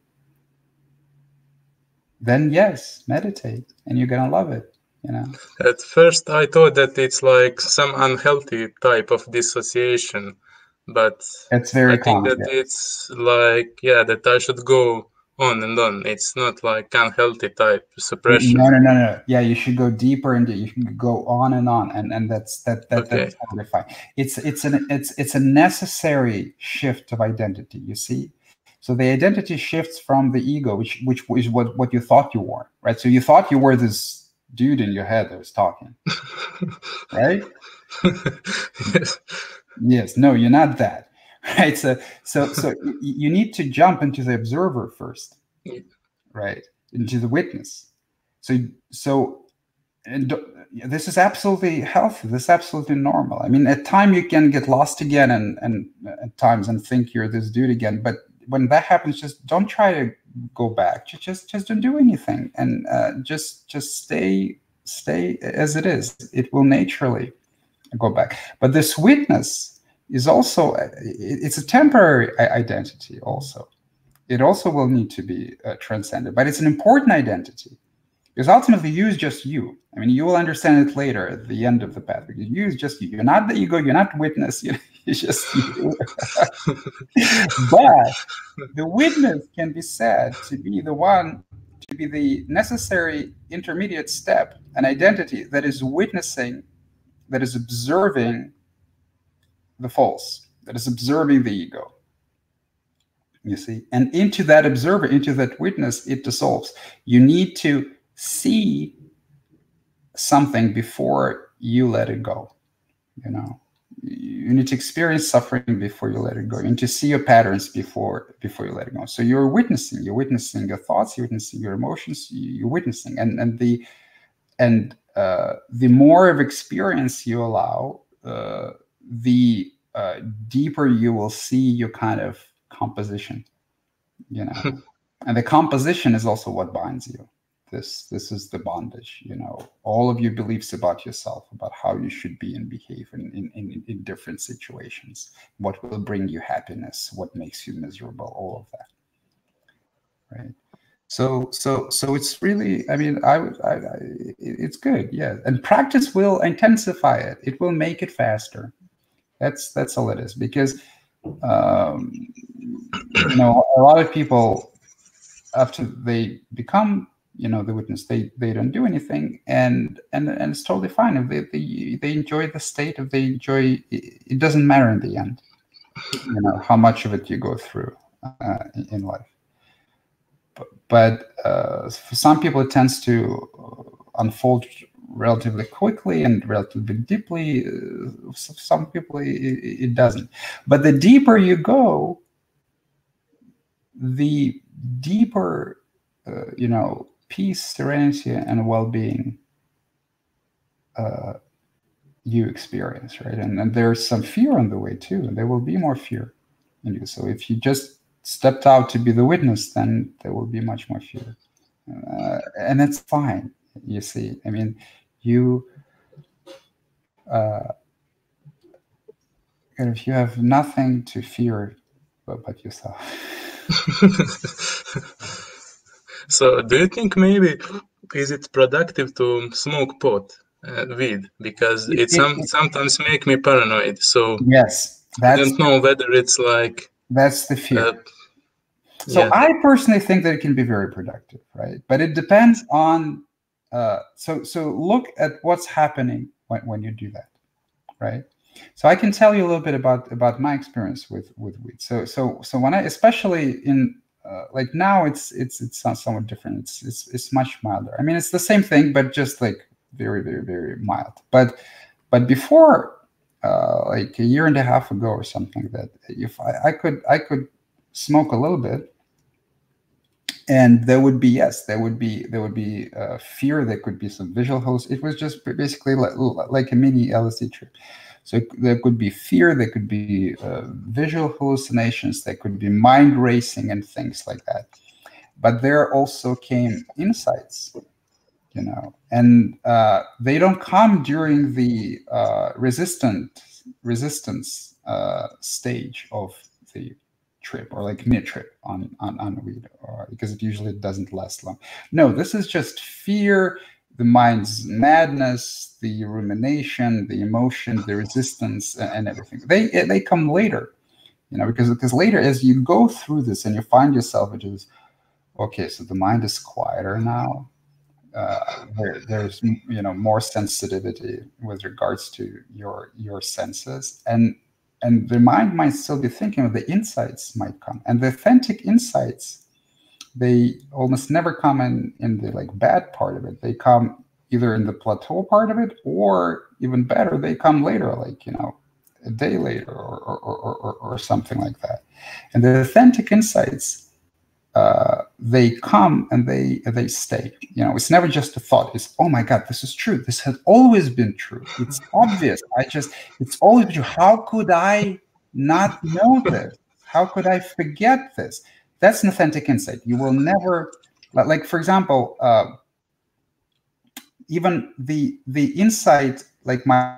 then yes, meditate and you're gonna love it. You know. At first, I thought that it's like some unhealthy type of dissociation, but it's very I think common, that yeah. it's like yeah that I should go on and on. It's not like unhealthy type suppression. No, no, no, no. Yeah, you should go deeper into. You can go on and on, and and that's that that Okay. that's totally fine. It's it's an it's it's a necessary shift of identity. You see, so the identity shifts from the ego, which which is what what you thought you were, right? So you thought you were this dude in your head that was talking, right? Yes. Yes, no, you're not that, right? So so so you need to jump into the observer first, right? Into the witness. So so and this is absolutely healthy. This is absolutely normal. I mean, at time you can get lost again, and and at times and think you're this dude again. But when that happens, just don't try to go back. Ju- Just just don't do anything, and uh, just just stay stay as it is. It will naturally go back. But this witness is also it's a temporary identity. Also, it also will need to be uh, transcended. But it's an important identity because ultimately you is just you. I mean, you will understand it later at the end of the path because you is just you. You're not the ego. You're not witness. You're, you're just you. but the witness can be said to be the one to be the necessary intermediate step, an identity that is witnessing, that is observing the false, that is observing the ego. You see, and into that observer, into that witness, it dissolves. You need to see something before you let it go. You know, you need to experience suffering before you let it go. You need to see your patterns before before you let it go. So you're witnessing. You're witnessing your thoughts. You're witnessing your emotions. You're witnessing, and and the and uh, the more of experience you allow, uh, the uh, deeper you will see your kind of composition. You know, and the composition is also what binds you. This this is the bondage you know? All of your beliefs about yourself about how you should be and behave in, in, in, in different situations. What will bring you happiness? What makes you miserable? All of that. Right so so so it's really i mean i I, I, it's good yeah. And practice will intensify it. It will make it faster. That's that's all it is. Because um you know a lot of people after they become you know the witness they they don't do anything. And and and it's totally fine if they they, they enjoy the state if they enjoy it, doesn't matter in the end you know how much of it you go through uh, in life but, uh, for some people it tends to unfold relatively quickly and relatively deeply uh, some people it, it doesn't but the deeper you go the deeper uh, you know peace, serenity, and well-being uh, you experience, right? And, and there's some fear on the way too, and there will be more fear in you. So if you just stepped out to be the witness, then there will be much more fear, uh, and it's fine. You see, I mean, you. Uh, if you have nothing to fear but, but yourself. So, do you think maybe is it productive to smoke pot, uh, weed, because it, it some, sometimes make me paranoid. So yes, I don't know whether it's like that's the fear. Uh, so yeah. I personally think that it can be very productive, right? But it depends on. Uh, so so look at what's happening when, when you do that, right? So I can tell you a little bit about about my experience with with weed. So so so when I especially in uh, like now it's it's it's somewhat different. It's it's it's much milder. I mean, it's the same thing, but just like very very very mild. But but before, uh, like a year and a half ago or something, that if I, I could I could smoke a little bit, and there would be yes, there would be there would be uh, fear. There could be some visual host. It was just basically like like a mini LSD trip. So there could be fear, there could be uh, visual hallucinations, there could be mind racing and things like that. But there also came insights, you know, and uh, they don't come during the uh, resistant resistance uh, stage of the trip or like mid trip on on on weed, or, because it usually doesn't last long. No, this is just fear the mind's madness, the rumination, the emotion, the resistance, and everything. They they come later, you know, because because later as you go through this and you find yourself, it is okay. So the mind is quieter now. Uh, there, there's you know more sensitivity with regards to your your senses, and and the mind might still be thinking of the insights might come, and the authentic insights they almost never come in in the like bad part of it. They come either in the plateau part of it, or even better, they come later, like you know, a day later or or or, or, or something like that. And the authentic insights. Uh, they come and they they stay. You know, it's never just a thought. It's oh my god, this is true. This has always been true. It's obvious. I just it's always true. How could I not know this? How could I forget this? That's an authentic insight. You will never, like for example, uh, even the the insight, like my,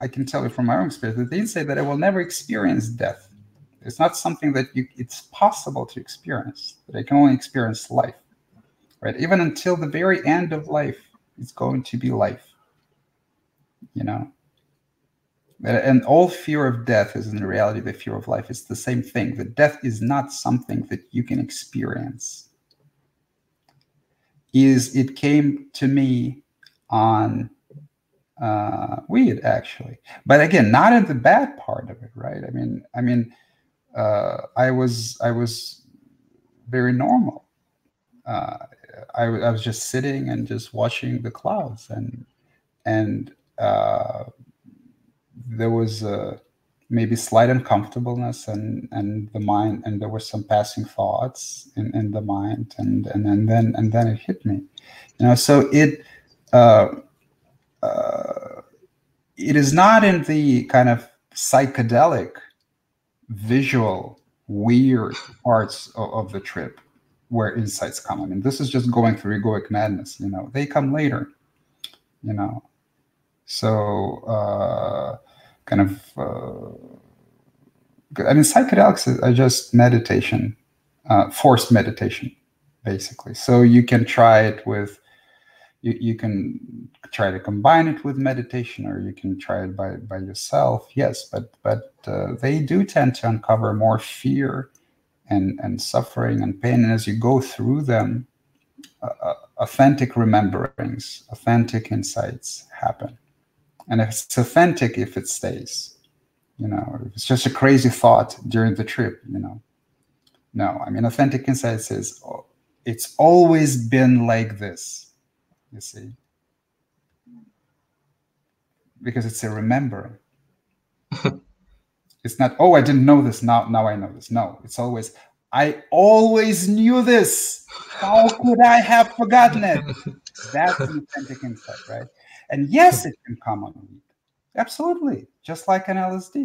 I can tell you from my own experience, the insight that I will never experience death. It's not something that you. It's possible to experience. I can only experience life, right? Even until the very end of life, it's going to be life. You know, and all fear of death is in reality the fear of life. It's the same thing. The death is not something that you can experience. Is it came to me on uh, weed actually, but again, not in the bad part of it, right? I mean, I mean, uh, I was I was very normal. Uh, I, I was just sitting and just watching the clouds and and uh, there was a maybe slight uncomfortableness and and the mind and there were some passing thoughts in, in the mind and, and and then and then it hit me you know so it uh, uh, it is not in the kind of psychedelic visual weird parts of, of the trip where insights come i mean this is just going through egoic madness you know. They come later you know. So uh, kind of uh, i mean psychedelics are just meditation uh, forced meditation basically. So you can try it with you, you can try to combine it with meditation or you can try it by, by yourself yes but but uh, they do tend to uncover more fear and and suffering and pain. And as you go through them uh, uh authentic rememberings authentic insights happen. And it's authentic if it stays you know it's just a crazy thought during the trip you know. No i mean authentic insights is it's always been like this you see because it's a remembering it's not oh i didn't know this now now i know this no it's always i always knew this how could i have forgotten it that's an authentic insight right and yes, it can come on weed. Absolutely. Just like an LSD.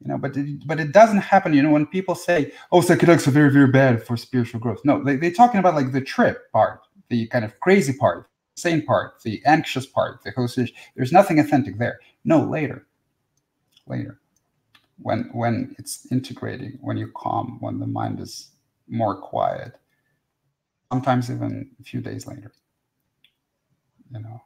You know, but it, but it doesn't happen. You know, when people say, "Oh, psychedelics are very, very bad for spiritual growth," no, they, they're talking about like the trip part, the kind of crazy part, sane part, the anxious part, the hallucination. There's nothing authentic there. No, later, later, when when it's integrating, when you calm, when the mind is more quiet, sometimes even a few days later. You know.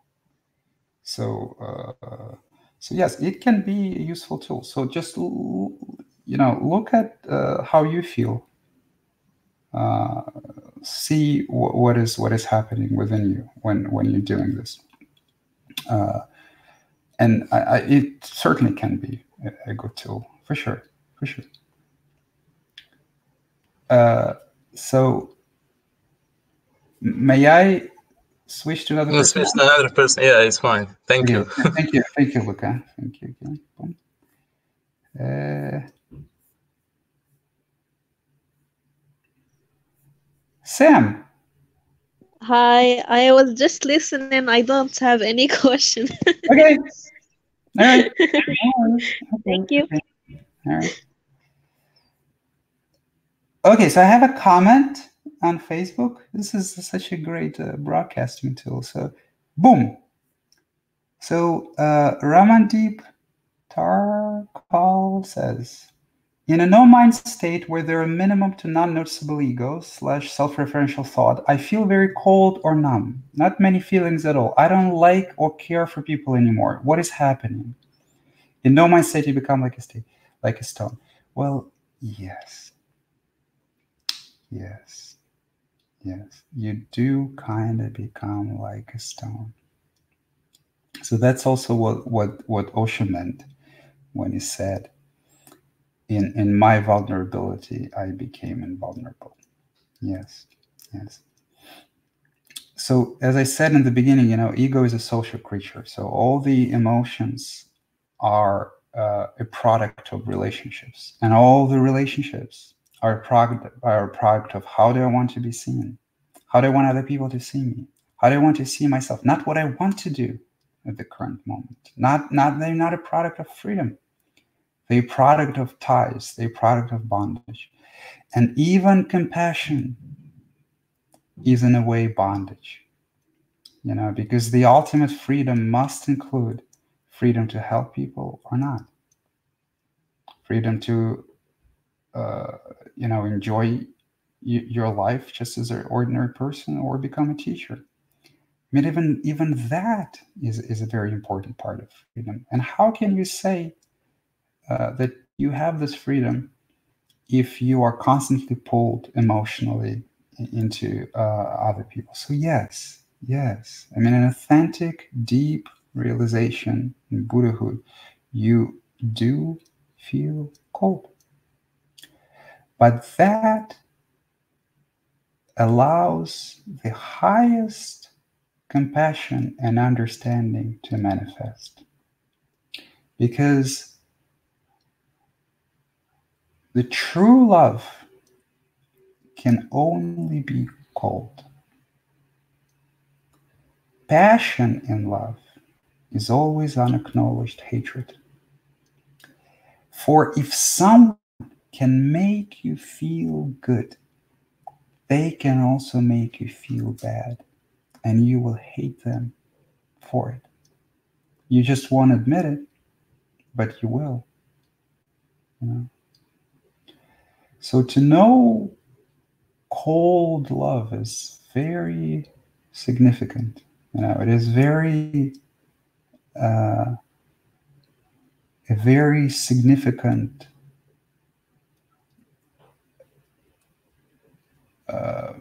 So, uh, so yes, it can be a useful tool. So just you know, look at uh, how you feel. Uh, see what is what is happening within you when when you're doing this. Uh, and I, I, it certainly can be a, a, good tool for sure, for sure. Uh, so, may I switch to another no, person? Switch to another person. Yeah, it's fine. Thank okay. you. Thank you. Thank you, Luca. Thank you again. Uh, Sam. Hi, I was just listening. I don't have any question. okay. All right. Thank you. All right. Okay, so I have a comment on Facebook. This is such a great uh, broadcasting tool. So, boom. So, uh, Ramandeep Tarkal says, in a no-mind state where there are minimum to non-noticeable ego slash self-referential thought, I feel very cold or numb. Not many feelings at all. I don't like or care for people anymore. What is happening? In no-mind state, you become like a state, like a stone. Well, yes. Yes yes you do kind of become like a stone so that's also what what what osho meant when he said in in my vulnerability i became invulnerable yes yes so as i said in the beginning you know ego is a social creature so all the emotions are uh, a product of relationships and all the relationships are a product are a product of how do I want to be seen? How do I want other people to see me? How do I want to see myself? Not what I want to do at the current moment. Not not they're not a product of freedom. A product of ties, a product of bondage. And even compassion is in a way bondage. You know, because the ultimate freedom must include freedom to help people or not. Freedom to uh, you know enjoy your life just as an ordinary person or become a teacher i mean even even that is, is a very important part of freedom and how can you say uh, that you have this freedom if you are constantly pulled emotionally into uh, other people. So yes yes. I mean an authentic deep realization in buddhahood you do feel cold. But that allows the highest compassion and understanding to manifest. because the true love can only be cold. Passion in love is always unacknowledged hatred. For if someone can make you feel good, they can also make you feel bad, and you will hate them for it. You just won't admit it, but you will. You know? So to know cold love is very significant. You know, it is very uh, a very significant uh,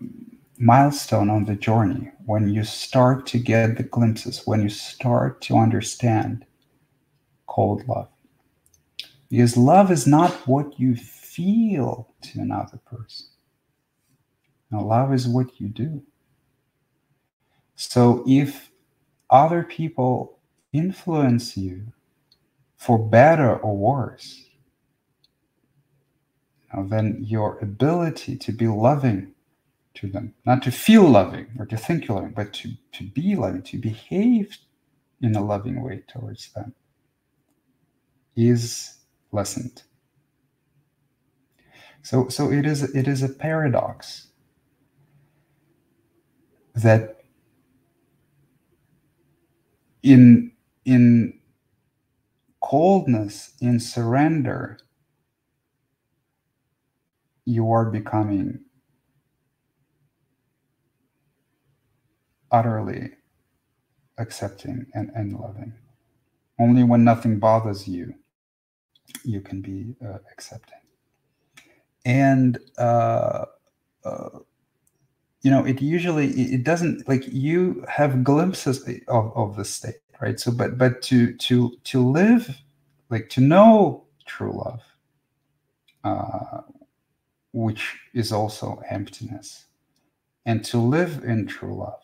milestone on the journey when you start to get the glimpses, when you start to understand cold love. Because love is not what you feel to another person. Now, love is what you do. So if other people influence you for better or worse, then your ability to be loving to them, not to feel loving or to think loving, but to, to be loving, to behave in a loving way towards them, is lessened. So, so it is it is a paradox that in in coldness, in surrender, you are becoming utterly accepting and, and loving. Only when nothing bothers you, you can be uh, accepting. And, uh, uh, you know, it usually, it doesn't, like you have glimpses of, of the state, right? So, but, but to, to, to live, like to know true love, uh, which is also emptiness, and to live in true love,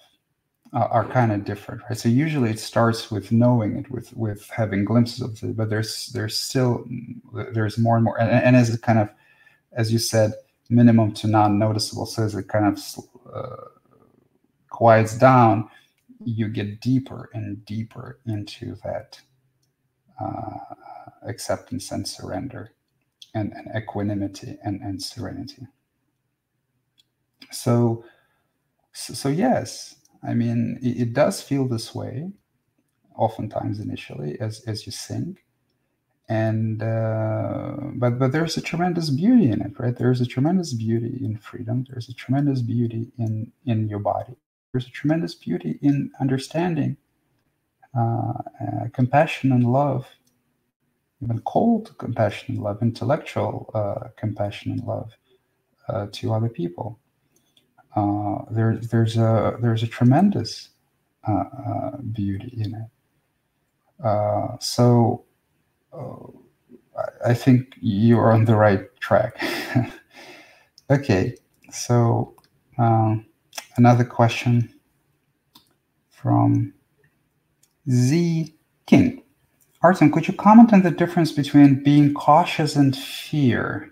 uh, are kind of different, right? So usually it starts with knowing it, with with having glimpses of it, but there's there's still there's more and more, and, and as kind of, as you said, minimum to non-noticeable. So as it kind of uh, quiets down, you get deeper and deeper into that uh, acceptance and surrender, and, and equanimity and, and serenity. So, so, so yes, I mean, it, it, does feel this way, oftentimes initially, as as you sing, and uh, but but there's a tremendous beauty in it, right? There's a tremendous beauty in freedom. There's a tremendous beauty in in your body. There's a tremendous beauty in understanding, uh, uh, compassion and love, even cold compassion and love, intellectual uh, compassion and love uh, to other people uh, there, there's a there's a tremendous uh, beauty in it. So I think you're on the right track. okay, so um, another question from Z King. Artem, could you comment on the difference between being cautious and fear?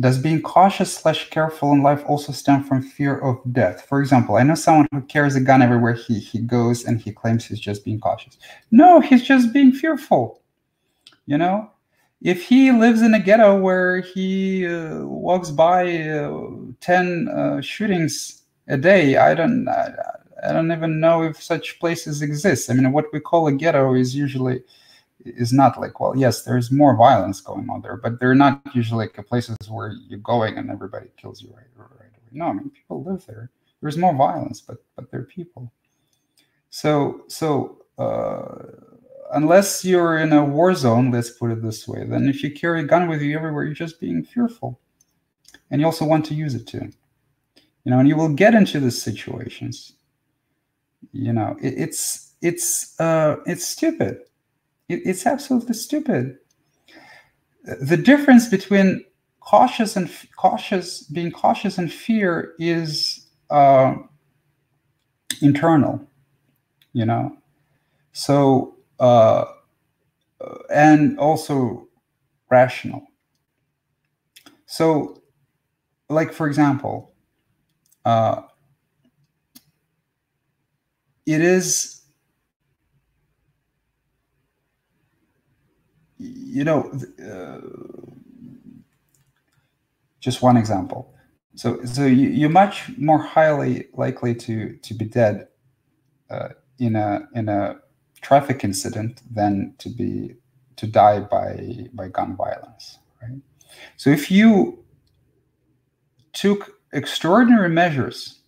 Does being cautious slash careful in life also stem from fear of death? For example, I know someone who carries a gun everywhere he, he goes and he claims he's just being cautious. No, he's just being fearful. You know, if he lives in a ghetto where he uh, walks by uh, 10 uh, shootings a day, I don't, I, I don't even know if such places exist. I mean, what we call a ghetto is usually is not like well yes there's more violence going on there but they're not usually like places where you're going and everybody kills you right, right away. No i mean people live there. There's more violence but but they're people. So so uh, unless you're in a war zone let's put it this way then if you carry a gun with you everywhere you're just being fearful and you also want to use it too you know and you will get into these situations you know it, it's it's uh it's stupid it, it's absolutely stupid. The difference between cautious and cautious, being cautious and fear is uh, internal, you know. So uh, and also rational. So, like for example, uh, it is, you know, uh, just one example. So, so you, you're much more highly likely to to be dead uh, in a in a traffic incident than to be to die by by gun violence right? So if you took extraordinary measures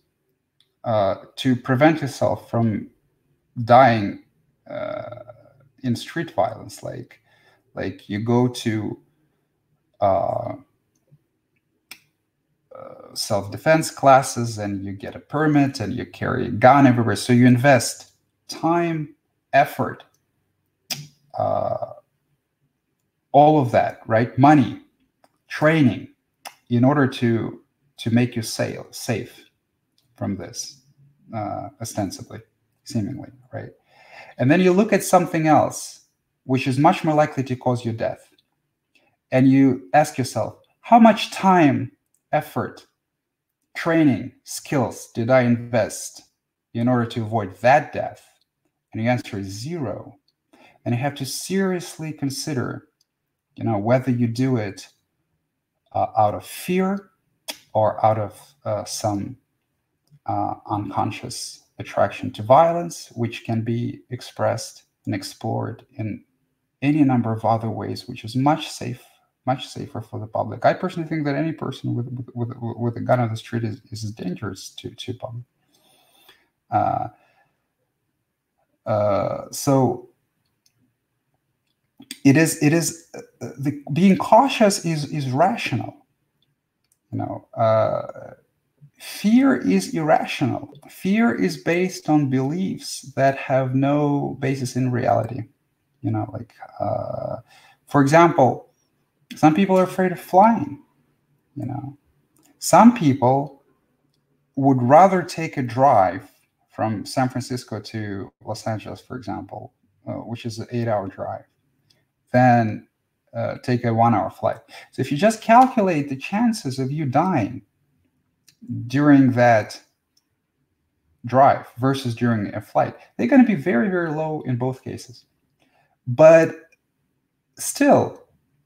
uh, to prevent yourself from dying uh, in street violence like like you go to uh, uh self-defense classes and you get a permit and you carry a gun everywhere. So you invest time effort, uh, all of that, right? Money, training, in order to to make you sail safe from this, uh, ostensibly, seemingly, right? And then you look at something else, which is much more likely to cause you death, and you ask yourself, how much time, effort, training, skills did I invest in order to avoid that death? And the answer is zero. And you have to seriously consider, you know, whether you do it uh, out of fear or out of uh, some uh, unconscious attraction to violence, which can be expressed and explored in any number of other ways, which is much safe, much safer for the public. I personally think that any person with with, with, with a gun on the street is, is dangerous to to public. Uh, uh, so it is it is uh, the being cautious is is rational. You know uh, fear is irrational. Fear is based on beliefs that have no basis in reality. You know like uh, for example some people are afraid of flying you know. Some people would rather take a drive from San Francisco to Los Angeles, for example, uh, which is an eight hour drive, then uh, take a one hour flight. So if you just calculate the chances of you dying during that drive versus during a flight, they're going to be very, very low in both cases. But still,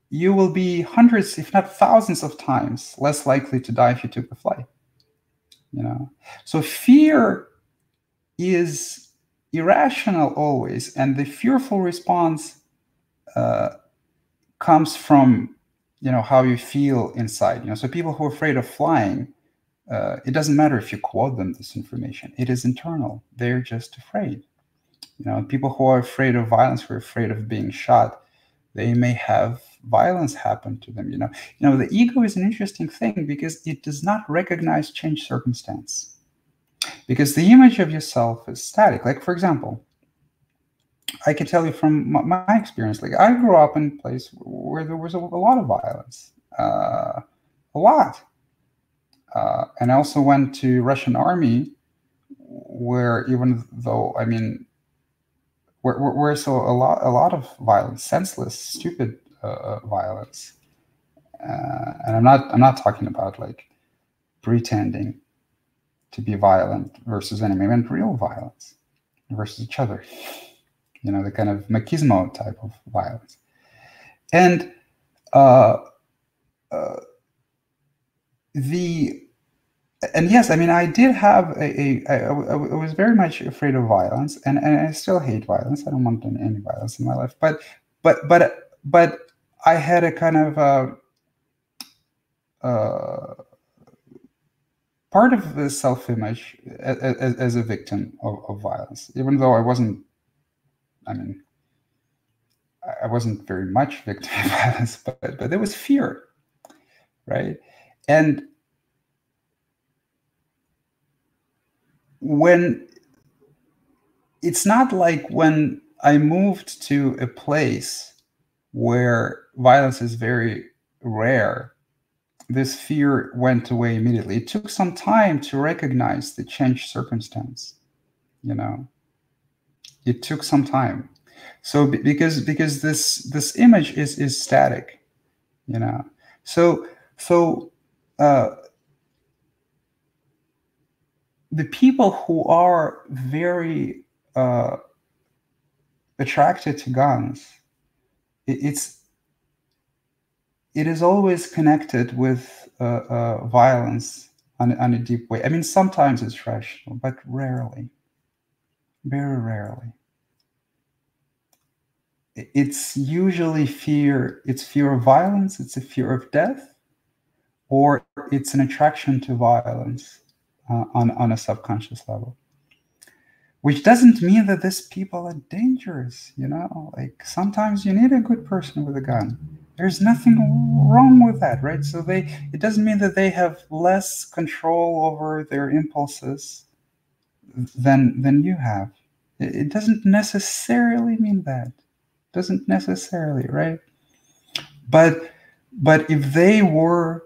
you will be hundreds, if not thousands of times less likely to die if you took the flight. You know, so fear is irrational always, and the fearful response uh, comes from you know how you feel inside. You know, so people who are afraid of flying, uh, it doesn't matter if you quote them this information; it is internal. They're just afraid. You know, people who are afraid of violence, who are afraid of being shot, they may have violence happen to them. You know, you know, the ego is an interesting thing because it does not recognize change circumstance because the image of yourself is static. Like, for example, I can tell you from my, experience, like I grew up in a place where there was a, a lot of violence, uh, a lot. Uh, and I also went to Russian army where even though, I mean, where, where, where so a lot, a lot of violence, senseless, stupid uh, violence. Uh, and I'm not, I'm not talking about like pretending to be violent versus enemy, and real violence versus each other. You know, the kind of machismo type of violence. And uh, uh, the and yes, I mean, I did have a, I was very much afraid of violence, and, and I still hate violence. I don't want any violence in my life, but but but but I had a kind of uh, uh, part of the self-image as, as, a victim of, of, violence, even though I wasn't. I mean, I wasn't very much victim of violence, but but there was fear, right? And when it's not like when I moved to a place where violence is very rare this fear went away immediately. It took some time to recognize the changed circumstance. You know, it took some time. So because because this this image is is static, you know. So so uh, the people who are very uh, attracted to guns, it, it's it is always connected with uh, uh, violence on, on a deep way. I mean, sometimes it's rational, but rarely, very rarely. It's usually fear. It's fear of violence. It's a fear of death, or it's an attraction to violence uh, on on a subconscious level which doesn't mean that these people are dangerous you know like sometimes you need a good person with a gun there's nothing wrong with that right so they it doesn't mean that they have less control over their impulses than than you have it, it doesn't necessarily mean that doesn't necessarily right but but if they were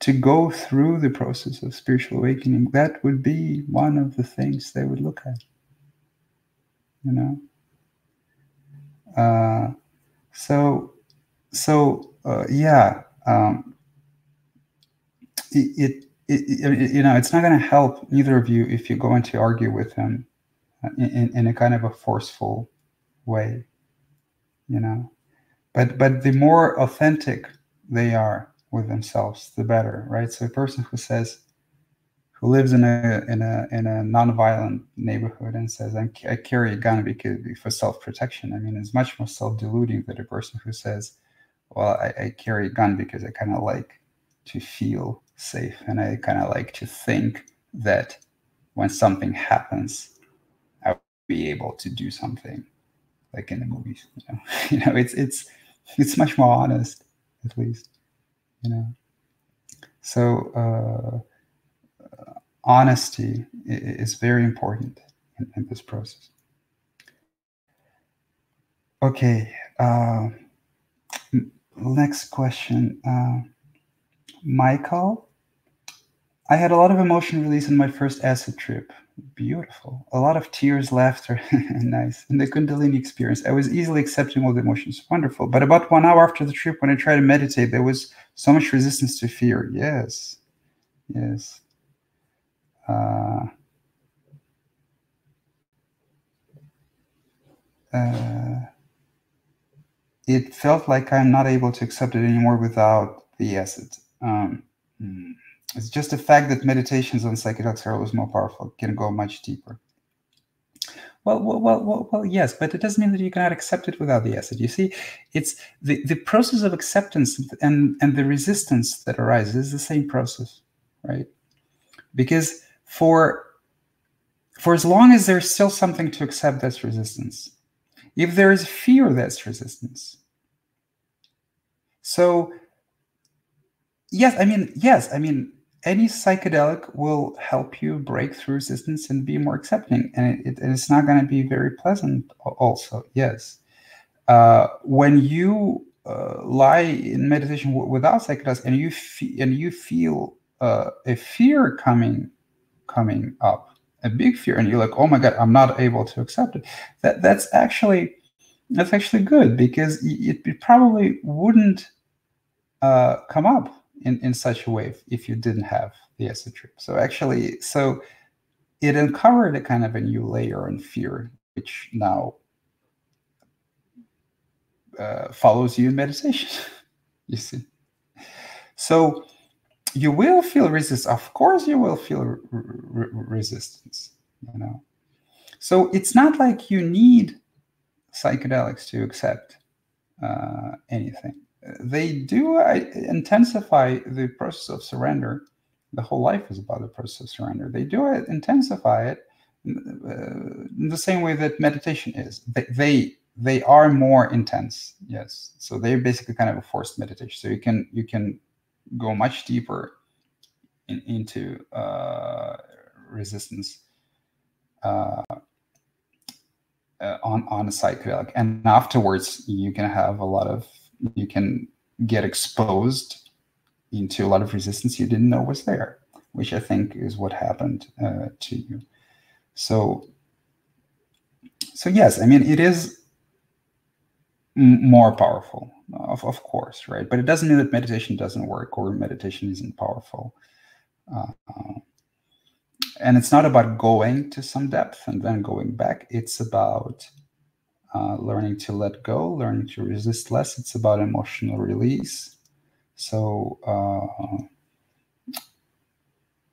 to go through the process of spiritual awakening, that would be one of the things they would look at. You know. Uh, so, so uh, yeah, um, it, it, it, you know, it's not going to help neither of you if you go in to argue with him in, in a kind of a forceful way, you know. But but the more authentic they are, with themselves, the better, right? So a person who says, who lives in a in a in a non-violent neighborhood and says, I, I carry a gun because for self-protection. I mean, it's much more self-deluding than a person who says, well, I, I carry a gun because I kind of like to feel safe and I kind of like to think that when something happens, I'll be able to do something, like in the movies. You know, you know, it's it's it's much more honest, at least you know so uh, honesty is very important in, in this process okay uh, next question uh, michael i had a lot of emotion release in my first acid trip beautiful. A lot of tears, laughter, nice. And the Kundalini experience, I was easily accepting all the emotions. Wonderful. But about one hour after the trip, when I tried to meditate, there was so much resistance to fear. Yes. Yes. Uh, uh, it felt like I'm not able to accept it anymore without the acid. Um, hmm. It's just the fact that meditations on psychedelics are always more powerful, can go much deeper. Well, well, well, well, yes, but it doesn't mean that you cannot accept it without the acid. You see, it's the, the process of acceptance and, and the resistance that arises is the same process, right? Because for for as long as there's still something to accept, that's resistance. If there is fear, that's resistance. So, yes, I mean, yes, I mean, any psychedelic will help you break through resistance and be more accepting and it, it, it's not going to be very pleasant also yes uh, when you uh, lie in meditation without psychedelics and you and you feel uh, a fear coming coming up a big fear and you're like oh my god i'm not able to accept it that that's actually that's actually good because it, it probably wouldn't uh, come up in, in such a way if you didn't have the acid trip. So actually, so it uncovered a kind of a new layer on fear, which now uh, follows you in meditation. you see, so you will feel resistance. Of course, you will feel re- re- resistance. You know, so it's not like you need psychedelics to accept uh, anything they do uh, intensify the process of surrender. The whole life is about the process of surrender. They do intensify it uh, in the same way that meditation is. They, they they are more intense. Yes, so they're basically kind of a forced meditation. So you can you can go much deeper in, into uh, resistance uh, uh, on on a psychedelic, and afterwards you can have a lot of you can get exposed into a lot of resistance you didn't know was there, which I think is what happened uh, to you. So, so yes, I mean it is more powerful, of, of course, right? But it doesn't mean that meditation doesn't work or meditation isn't powerful. Uh, and it's not about going to some depth and then going back. It's about uh, learning to let go, learning to resist less. It's about emotional release. So uh,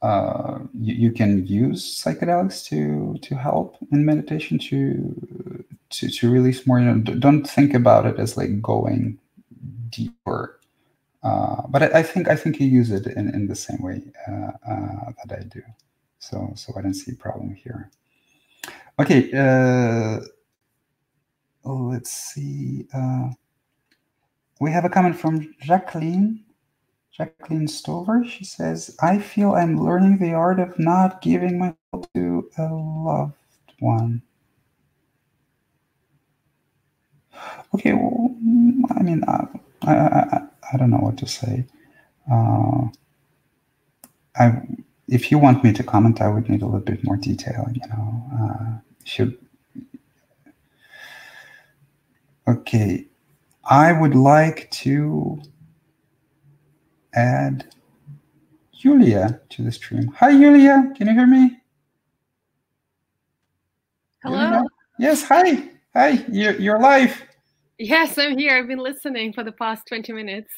uh, you, you, can use psychedelics to to help in meditation to to, to release more. You know, don't think about it as like going deeper. Uh, but I, I, think I think you use it in, in the same way uh, uh, that I do. So so I don't see a problem here. Okay, uh, let's see. Uh, we have a comment from Jacqueline. Jacqueline Stover. She says, "I feel I'm learning the art of not giving myself to a loved one." Okay, well, I mean, I, I, I, I don't know what to say. Uh, I, if you want me to comment, I would need a little bit more detail. You know, uh, should. Okay, I would like to add Julia to the stream. Hi, Julia. Can you hear me? Hello. Julia? Yes. Hi. Hi. You're you're live. Yes, I'm here. I've been listening for the past 20 minutes.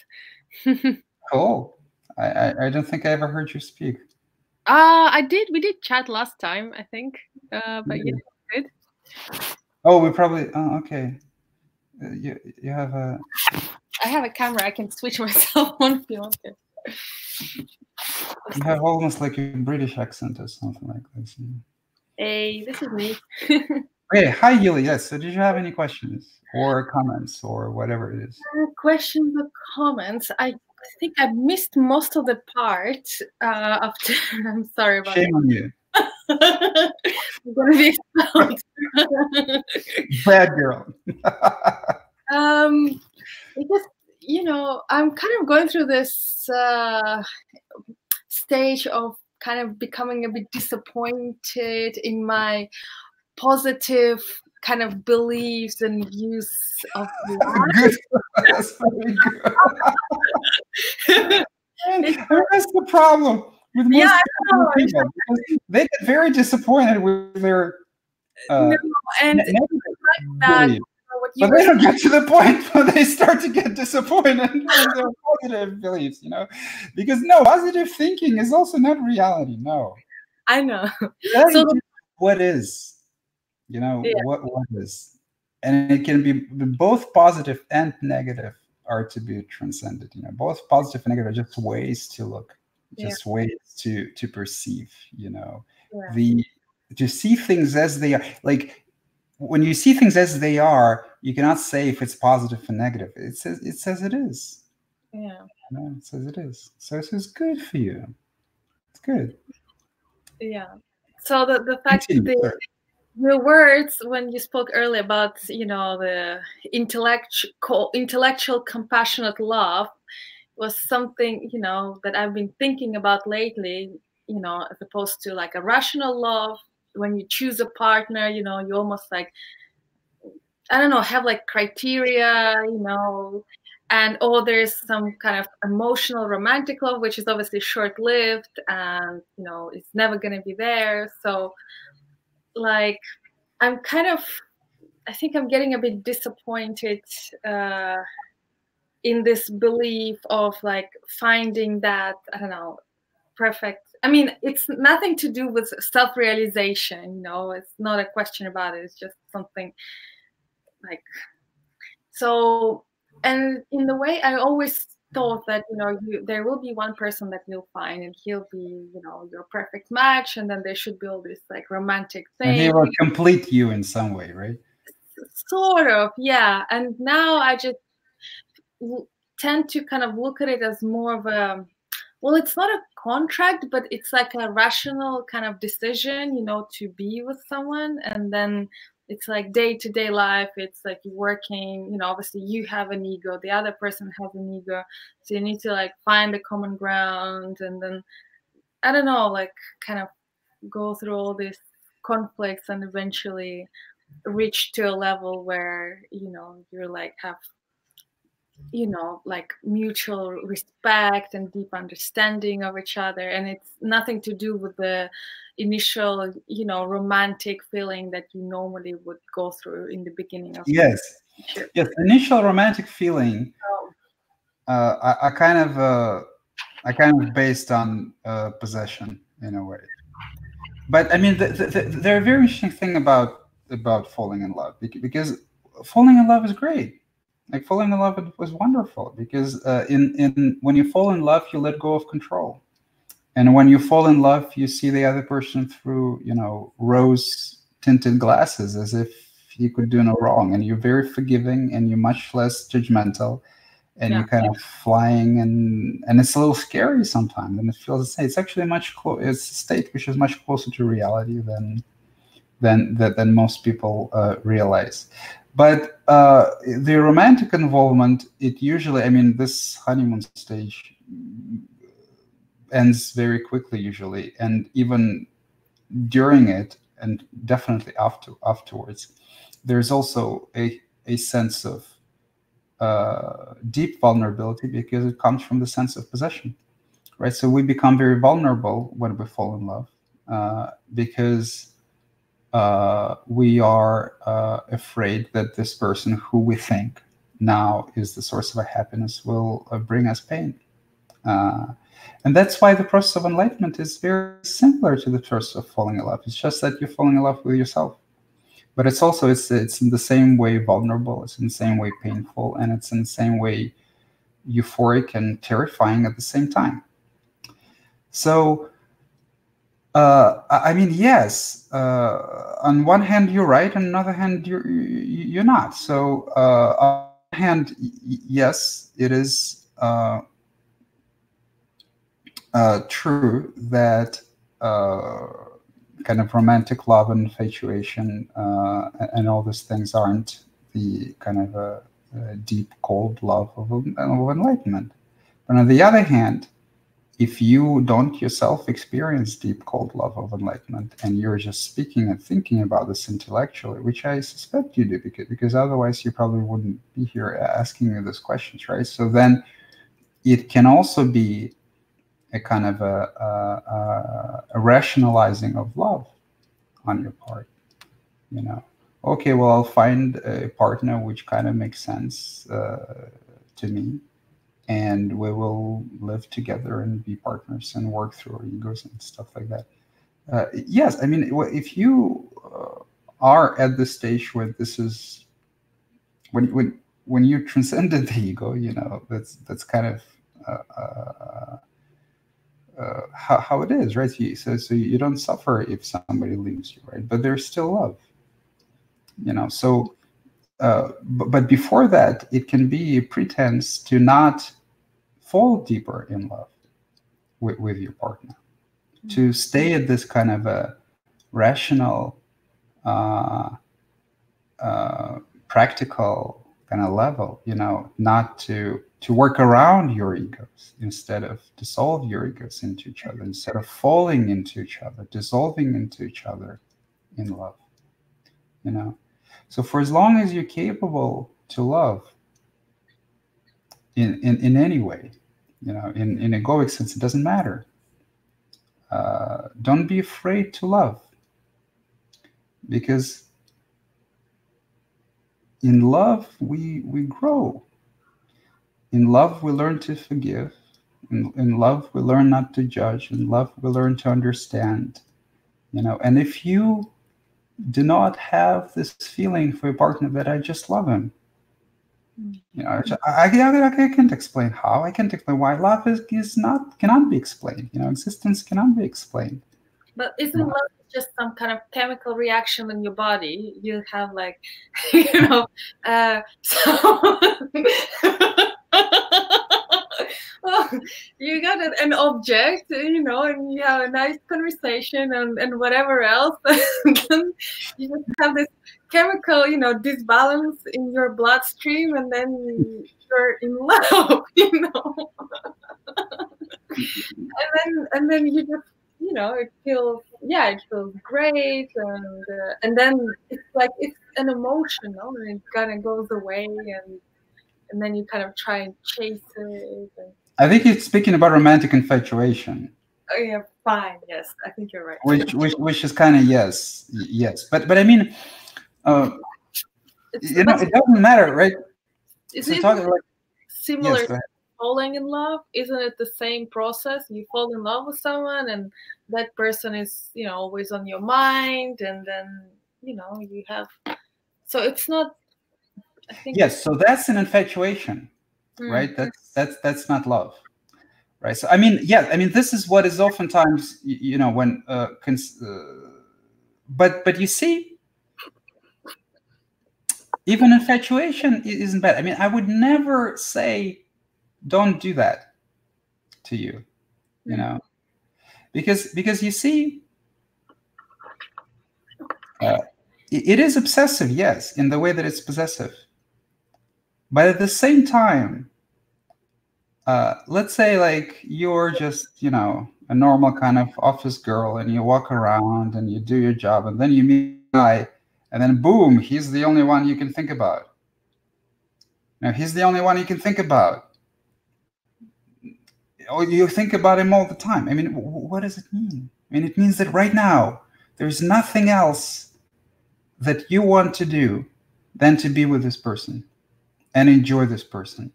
cool. I, I, I, don't think I ever heard you speak. Uh, I did. We did chat last time, I think. Uh, but yeah, good. Oh, we probably. Oh, okay. Uh, you you have a. I have a camera. I can switch myself on if you want to. You have almost like a British accent or something like this. Hey, this is me. hey, hi, Yuli. Yes. So, did you have any questions? or comments or whatever it is? Uh, questions or comments? I think I missed most of the part. Uh, after I'm sorry about. Shame that. on you. I'm gonna be expelled. Bad girl. um, because you know I'm kind of going through this uh, stage of kind of becoming a bit disappointed in my positive kind of beliefs and views of good. That's that's the problem. With most yeah, people. They get very disappointed with their uh, no, and that, but they don't get to the point where they start to get disappointed in their positive beliefs, you know, because no, positive thinking is also not reality. No, I know. so what is you know yeah. what what is and it can be both positive and negative are to be transcended you know both positive and negative are just ways to look just yeah. ways to to perceive you know yeah. the to see things as they are like when you see things as they are you cannot say if it's positive and negative. It says it says it is. Yeah. Know, it says it is. So it says good for you. It's good. Yeah. So the, the fact Continue, that the words when you spoke earlier about you know the intellectual intellectual compassionate love was something you know that i've been thinking about lately you know as opposed to like a rational love when you choose a partner you know you almost like i don't know have like criteria you know and oh there's some kind of emotional romantic love which is obviously short lived and you know it's never going to be there so like I'm kind of I think I'm getting a bit disappointed uh, in this belief of like finding that I don't know perfect. I mean, it's nothing to do with self-realization. You know, it's not a question about it. It's just something like so. And in the way I always thought that you know you, there will be one person that you'll find and he'll be you know your perfect match and then there should be all this like romantic thing and he will complete you in some way right sort of yeah and now i just tend to kind of look at it as more of a well it's not a contract but it's like a rational kind of decision you know to be with someone. And then it's like day to day life it's like working you know obviously you have an ego the other person has an ego. So you need to like find a common ground and then i don't know like kind of go through all these conflicts and eventually reach to a level where you know you're like have you know like mutual respect and deep understanding of each other and it's nothing to do with the initial you know romantic feeling that you normally would go through in the beginning of yes. yes initial romantic feeling oh. uh, I, I, kind of uh, i kind of based on uh, possession in a way. But i mean the, the, the, are very interesting thing about about falling in love because falling in love is great like falling in love was wonderful because uh, in in when you fall in love you let go of control. And when you fall in love you see the other person through you know rose tinted glasses as if you could do no wrong. And you're very forgiving and you're much less judgmental. And yeah. you're kind of flying and and it's a little scary sometimes. And it feels the same. It's actually much close it's a state which is much closer to reality than than than, than most people uh, realize but uh, the romantic involvement, it usually, I mean, this honeymoon stage ends very quickly usually, and even during it, and definitely after afterwards, there's also a a sense of uh, deep vulnerability because it comes from the sense of possession, right? So we become very vulnerable when we fall in love uh, because uh, we are uh, afraid that this person who we think now is the source of our happiness will uh, bring us pain. Uh, and that's why the process of enlightenment is very similar to the process of falling in love. It's just that you're falling in love with yourself. But it's also it's it's in the same way vulnerable, it's in the same way painful, and it's in the same way euphoric and terrifying at the same time. So uh, I mean, yes. Uh, on one hand, you're right. On another hand, you're you're not. So, uh, on one hand, yes, it is uh, uh, true that uh, kind of romantic love and infatuation and all these things aren't the kind of a, a deep, cold love of, of enlightenment. But on the other hand, if you don't yourself experience deep cold love of enlightenment and you're just speaking and thinking about this intellectually which i suspect you do because, because otherwise you probably wouldn't be here asking me those questions right? So then it can also be a kind of a, a, a rationalizing of love on your part you know? Okay well i'll find a partner which kind of makes sense uh, to me and we will live together and be partners and work through our egos and stuff like that. Uh, yes, I mean, if you uh, are at the stage where this is when when when you transcended the ego, you know, that's that's kind of uh, uh, uh how, how it is, right? So, so you don't suffer if somebody leaves you, right? But there's still love, you know. So, uh, but, but before that, it can be a pretense to not fall deeper in love with, with your partner mm-hmm. to stay at this kind of a rational uh, uh, practical kind of level you know not to to work around your egos instead of dissolve your egos into each other instead of falling into each other dissolving into each other in love you know so for as long as you're capable to love in, in, in any way. You know, in, in egoic sense, it doesn't matter. Uh, don't be afraid to love. Because in love, we, we grow. In love, we learn to forgive. In, in love, we learn not to judge. In love, we learn to understand. You know, and if you do not have this feeling for your partner that I just love him, you know, I, I, I can't explain how. I can't explain why love is, is not cannot be explained. You know, existence cannot be explained. But isn't love just some kind of chemical reaction in your body? You have like, you know, uh, so. you got an object, you know, and you have a nice conversation and, and whatever else. you just have this chemical, you know, disbalance in your bloodstream, and then you're in love, you know. and then and then you just you know it feels yeah it feels great and uh, and then it's like it's an emotion no? and it kind of goes away and and then you kind of try and chase it and, I think he's speaking about romantic infatuation. oh yeah fine yes i think you're right which which which is kind of yes yes but but i mean uh you know it doesn't matter right? Is so it talking like similar yes to falling in love. Isn't it the same process? You fall in love with someone and that person is you know always on your mind and then you know you have so it's not i think yes so that's an infatuation Mm. right? That's that's that's not love right? So i mean yeah i mean this is what is oftentimes y- you know when uh, cons- uh but but you see even infatuation isn't bad. I mean i would never say don't do that to you you Mm. know? Because because you see uh, it- it is obsessive yes in the way that it's possessive. But at the same time uh, let's say like you're just you know a normal kind of office girl and you walk around and you do your job and then you meet a guy and then boom he's the only one you can think about. Now he's the only one you can think about. Or you think about him all the time. I mean what does it mean? I mean it means that right now there's nothing else that you want to do than to be with this person and enjoy this person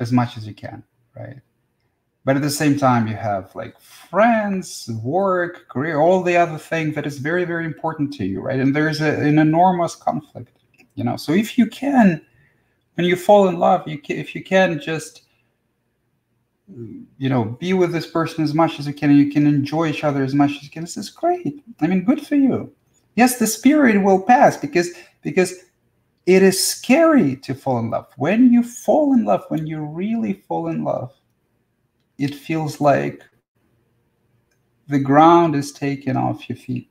as much as you can, right? But at the same time, you have like friends, work, career, all the other things that is very, very important to you, right? And there's a, an enormous conflict, you know. So if you can, when you fall in love, you can, if you can just, you know, be with this person as much as you can, and you can enjoy each other as much as you can. This is great. I mean, good for you. Yes, the spirit will pass because because it is scary to fall in love. When you fall in love, when you really fall in love, it feels like the ground is taken off your feet.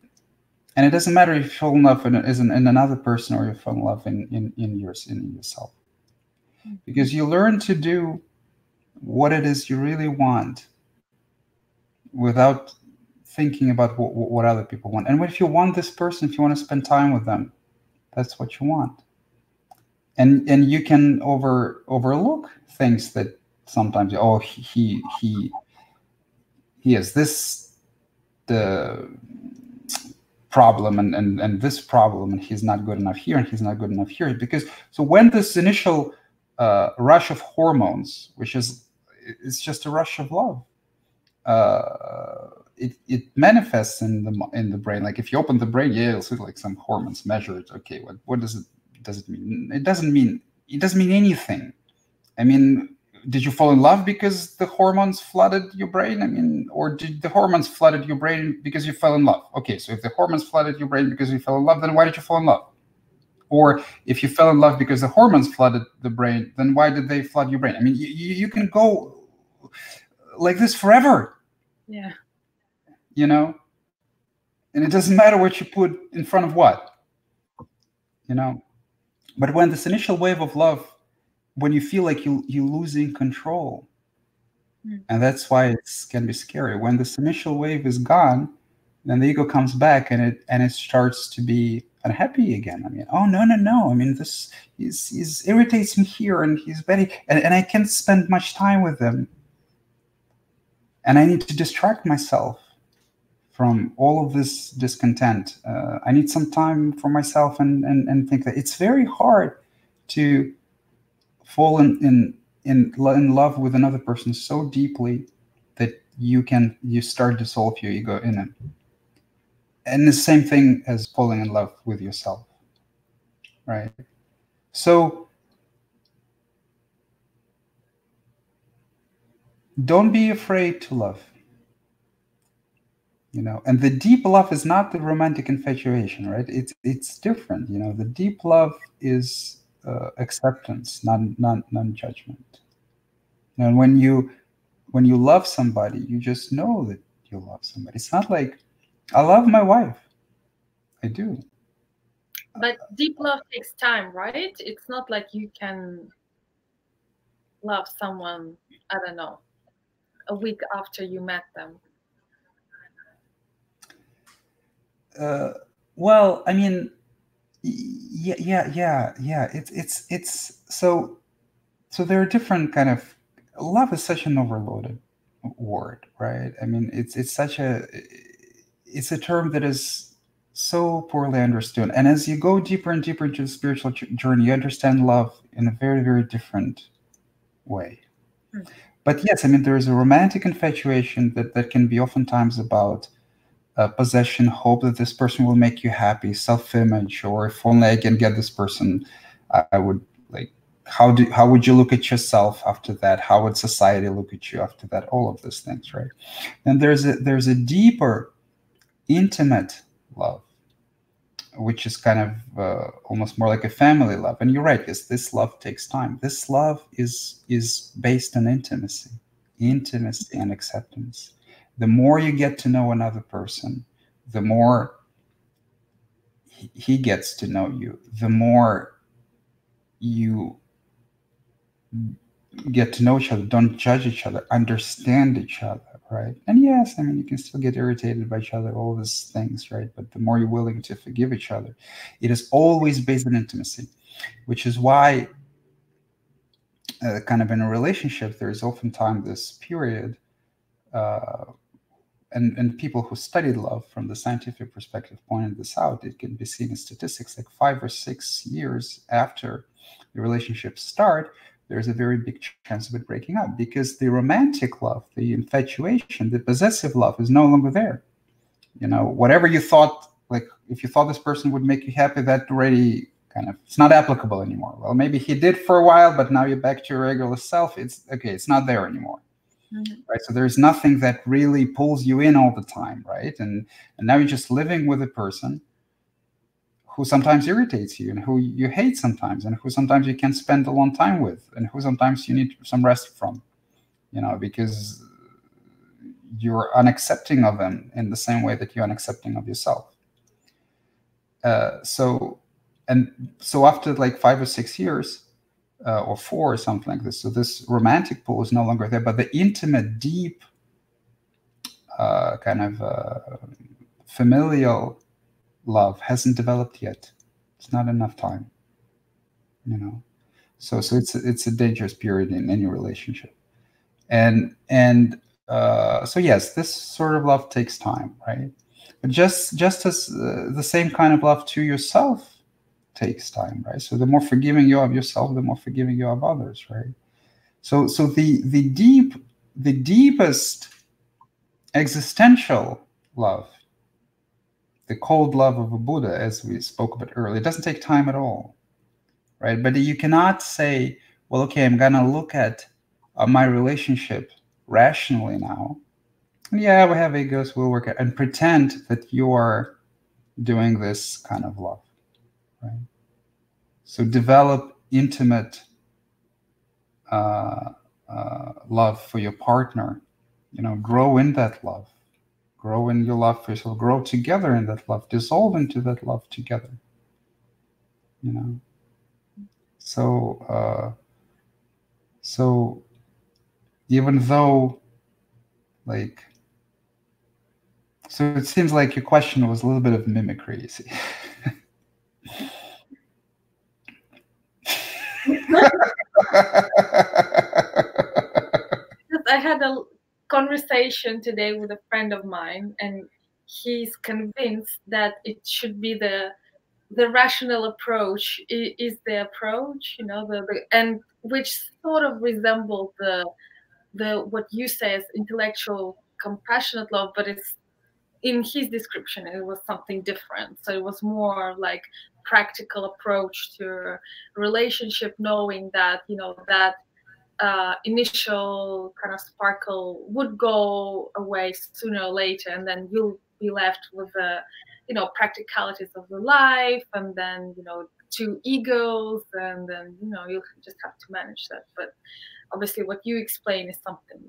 And it doesn't matter if you fall in love in, in, in another person or you fall in love in, in, in, yours, in yourself. Because you learn to do what it is you really want without thinking about what, what other people want. And if you want this person, if you want to spend time with them, that's what you want and and you can over overlook things that sometimes oh he he he has this the problem and, and and this problem and he's not good enough here and he's not good enough here because so when this initial uh, rush of hormones which is it's just a rush of love uh, it, it manifests in the in the brain like if you open the brain yeah you'll see like some hormones measured okay what what does it does it mean? It doesn't mean it doesn't mean anything. I mean, did you fall in love because the hormones flooded your brain? I mean, or did the hormones flooded your brain because you fell in love? Okay, so if the hormones flooded your brain because you fell in love, then why did you fall in love? Or if you fell in love because the hormones flooded the brain, then why did they flood your brain? I mean, you, you can go like this forever. Yeah. You know? And it doesn't matter what you put in front of what. You know? But when this initial wave of love, when you feel like you you're losing control, Mm. and that's why it can be scary. When this initial wave is gone, then the ego comes back and it and it starts to be unhappy again. I mean, oh no no no! I mean this he's he's irritates me here and he's very and, and I can't spend much time with him. And I need to distract myself from all of this discontent. Uh, I need some time for myself and, and, and think that it's very hard to fall in, in, in, in love with another person so deeply that you can, you start to dissolve your ego in it. And the same thing as falling in love with yourself, right? So don't be afraid to love you know and the deep love is not the romantic infatuation right it's it's different you know the deep love is uh, acceptance not not non-judgment and when you when you love somebody you just know that you love somebody it's not like i love my wife i do But deep love takes time, right? It's not like you can love someone, I don't know, a week after you met them. uh, well, I mean, yeah, yeah, yeah, yeah. It's it's it's so so there are different kind of love is such an overloaded word, right? I mean, it's it's such a it's a term that is so poorly understood. And as you go deeper and deeper into the spiritual journey, you understand love in a very, very different way. Mm. But yes, I mean, there is a romantic infatuation that, that can be oftentimes about uh, possession, hope that this person will make you happy, self image, or if only I can get this person, I, I would like. How do how would you look at yourself after that? How would society look at you after that? All of those things, right? And there's a there's a deeper, intimate love which is kind of uh, almost more like a family love. And you're right, because this love takes time. This love is is based on intimacy, intimacy and acceptance. The more you get to know another person, the more he gets to know you, the more you get to know each other, don't judge each other, understand each other right? And yes, I mean, you can still get irritated by each other, all these things, right? But the more you're willing to forgive each other, it is always based on intimacy, which is why, uh, kind of in a relationship, there is oftentimes this period, uh, and, and people who studied love from the scientific perspective pointed this out. It can be seen in statistics like five or six years after the relationships start, there's a very big chance of it breaking up because the romantic love, the infatuation, the possessive love is no longer there. You know, whatever you thought, like if you thought this person would make you happy, that already kind of it's not applicable anymore. Well, maybe he did for a while, but now you're back to your regular self. It's okay, it's not there anymore. Mm-hmm. Right. So there's nothing that really pulls you in all the time, right? And and now you're just living with a person who sometimes irritates you and who you hate sometimes and who sometimes you can spend a long time with and who sometimes you need some rest from you know because you're unaccepting of them in the same way that you're unaccepting of yourself uh, so and so after like five or six years uh, or four or something like this so this romantic pull is no longer there but the intimate deep uh, kind of uh, familial love hasn't developed yet. It's not enough time. You know, so so it's it's a dangerous period in any relationship, and and uh, so yes, this sort of love takes time, right? But just just as uh, the same kind of love to yourself takes time, right? So the more forgiving you are of yourself, the more forgiving you are of others, right? So so the the deep the deepest existential love the cold love of a Buddha, as we spoke about earlier. It doesn't take time at all, right? But you cannot say, well, okay, I'm to look at uh, my relationship rationally now. And yeah, we have egos, we'll work it, and pretend that you're doing this kind of love, right? So develop intimate uh, uh, love for your partner. You know, grow in that love grow in your love for yourself, grow together in that love, dissolve into that love together. You know. So uh, so even though like so it seems like your question was a little bit of mimicry, you see. I had a conversation today with a friend of mine, and he's convinced that it should be the the rational approach is the approach, you know, the, the and which sort of resembles the the what you say as intellectual compassionate love, but it's in his description it was something different. So it was more like practical approach to relationship, knowing that you know that uh, initial kind of sparkle would go away sooner or later, and then you'll be left with the, you know, practicalities of the life, and then you know, two egos, and then you know, you'll just have to manage that. But obviously, what you explain is something,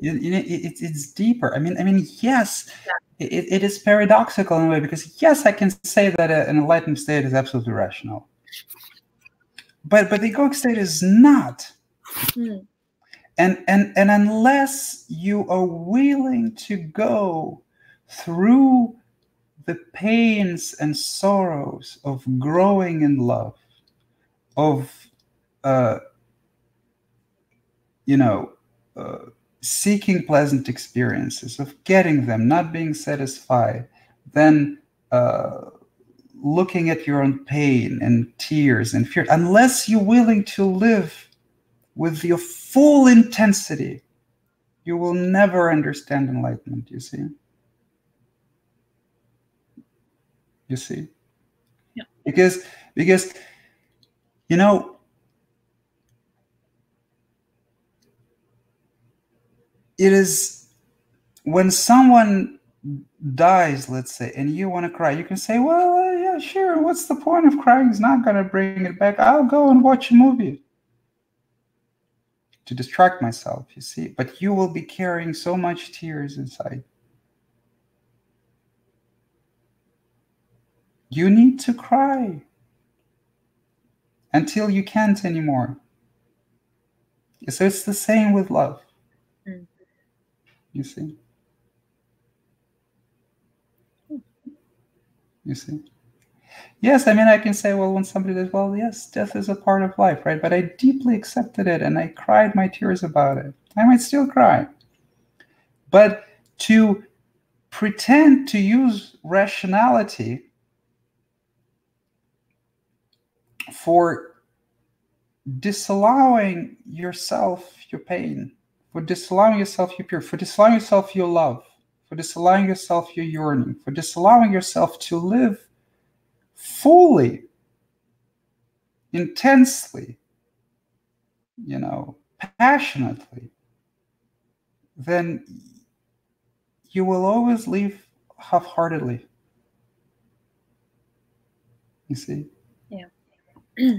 yeah. You, you know, it, it's deeper. I mean, I mean, yes, yeah. it, it is paradoxical in a way because yes, I can say that an enlightened state is absolutely rational, but but the egoic state is not Mm. And, and, and unless you are willing to go through the pains and sorrows of growing in love, of, uh, you know, uh, seeking pleasant experiences, of getting them, not being satisfied, then uh, looking at your own pain and tears and fear, unless you're willing to live with your full intensity, you will never understand enlightenment, you see. You see? Yeah. Because because you know it is when someone dies, let's say, and you want to cry, you can say, Well, uh, yeah, sure. What's the point of crying? It's not going to bring it back. I'll go and watch a movie to distract myself, you see. But you will be carrying so much tears inside. You need to cry until you can't anymore. So it's the same with love. You see? You see? Yes, I mean, I can say, well, when somebody says, well, yes, death is a part of life, right? But I deeply accepted it and I cried my tears about it. I might still cry. But to pretend to use rationality for disallowing yourself your pain, for disallowing yourself your fear, for disallowing yourself your love, for disallowing yourself your yearning, for disallowing yourself to live fully, intensely, you know, passionately, then you will always live half heartedly. You see? Yeah.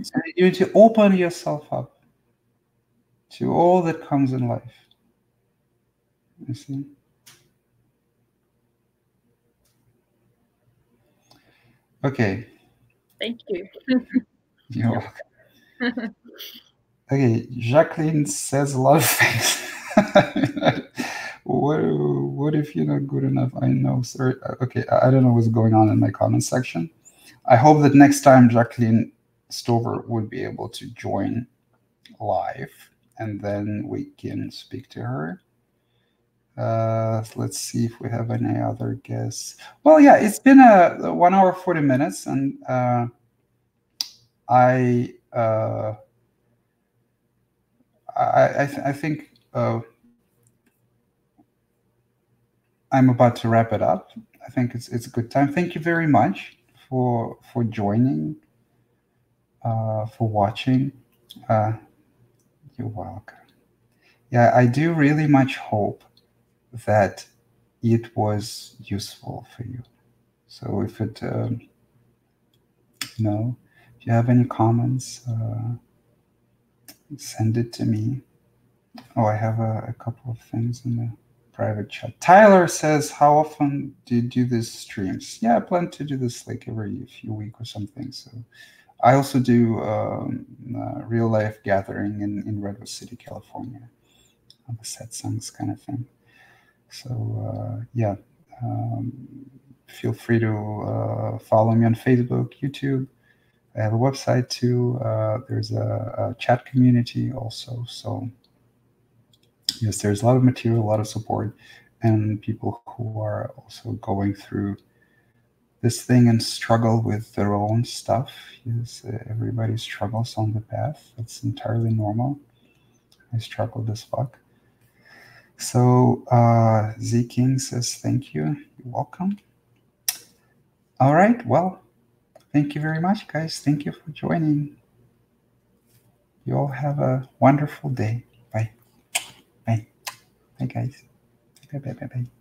so you need to open yourself up to all that comes in life. You see? Okay. Thank you. You're welcome. okay, Jacqueline says a lot of things. what, what if you're not good enough? I know, sorry. Okay, I don't know what's going on in my comment section. I hope that next time Jacqueline Stover would be able to join live and then we can speak to her. Uh, let's see if we have any other guests. Well, yeah, it's been a, one hour forty minutes, and uh, I, uh, I I, th- I think uh, I'm about to wrap it up. I think it's it's a good time. Thank you very much for for joining, uh, for watching. You're welcome. Yeah, I do really much hope that it was useful for you. So if it, um, you know, if you have any comments, uh, send it to me. Oh, I have a, a, couple of things in the private chat. Tyler says, "How often do you do these streams?" Yeah, I plan to do this like every few week or something. So I also do um, real life gathering in in Redwood City, California, on the satsangs kind of thing. So uh, yeah, um, feel free to uh, follow me on Facebook, YouTube. I have a website too. Uh, there's a, a, chat community also. So yes, there's a lot of material, a lot of support, and people who are also going through this thing and struggle with their own stuff. Yes, everybody struggles on the path. It's entirely normal. I struggled as fuck. So uh, Z King says, thank you. You're welcome. All right. Well, thank you very much, guys. Thank you for joining. You all have a wonderful day. Bye. Bye. Bye, guys. Bye, bye, bye, bye.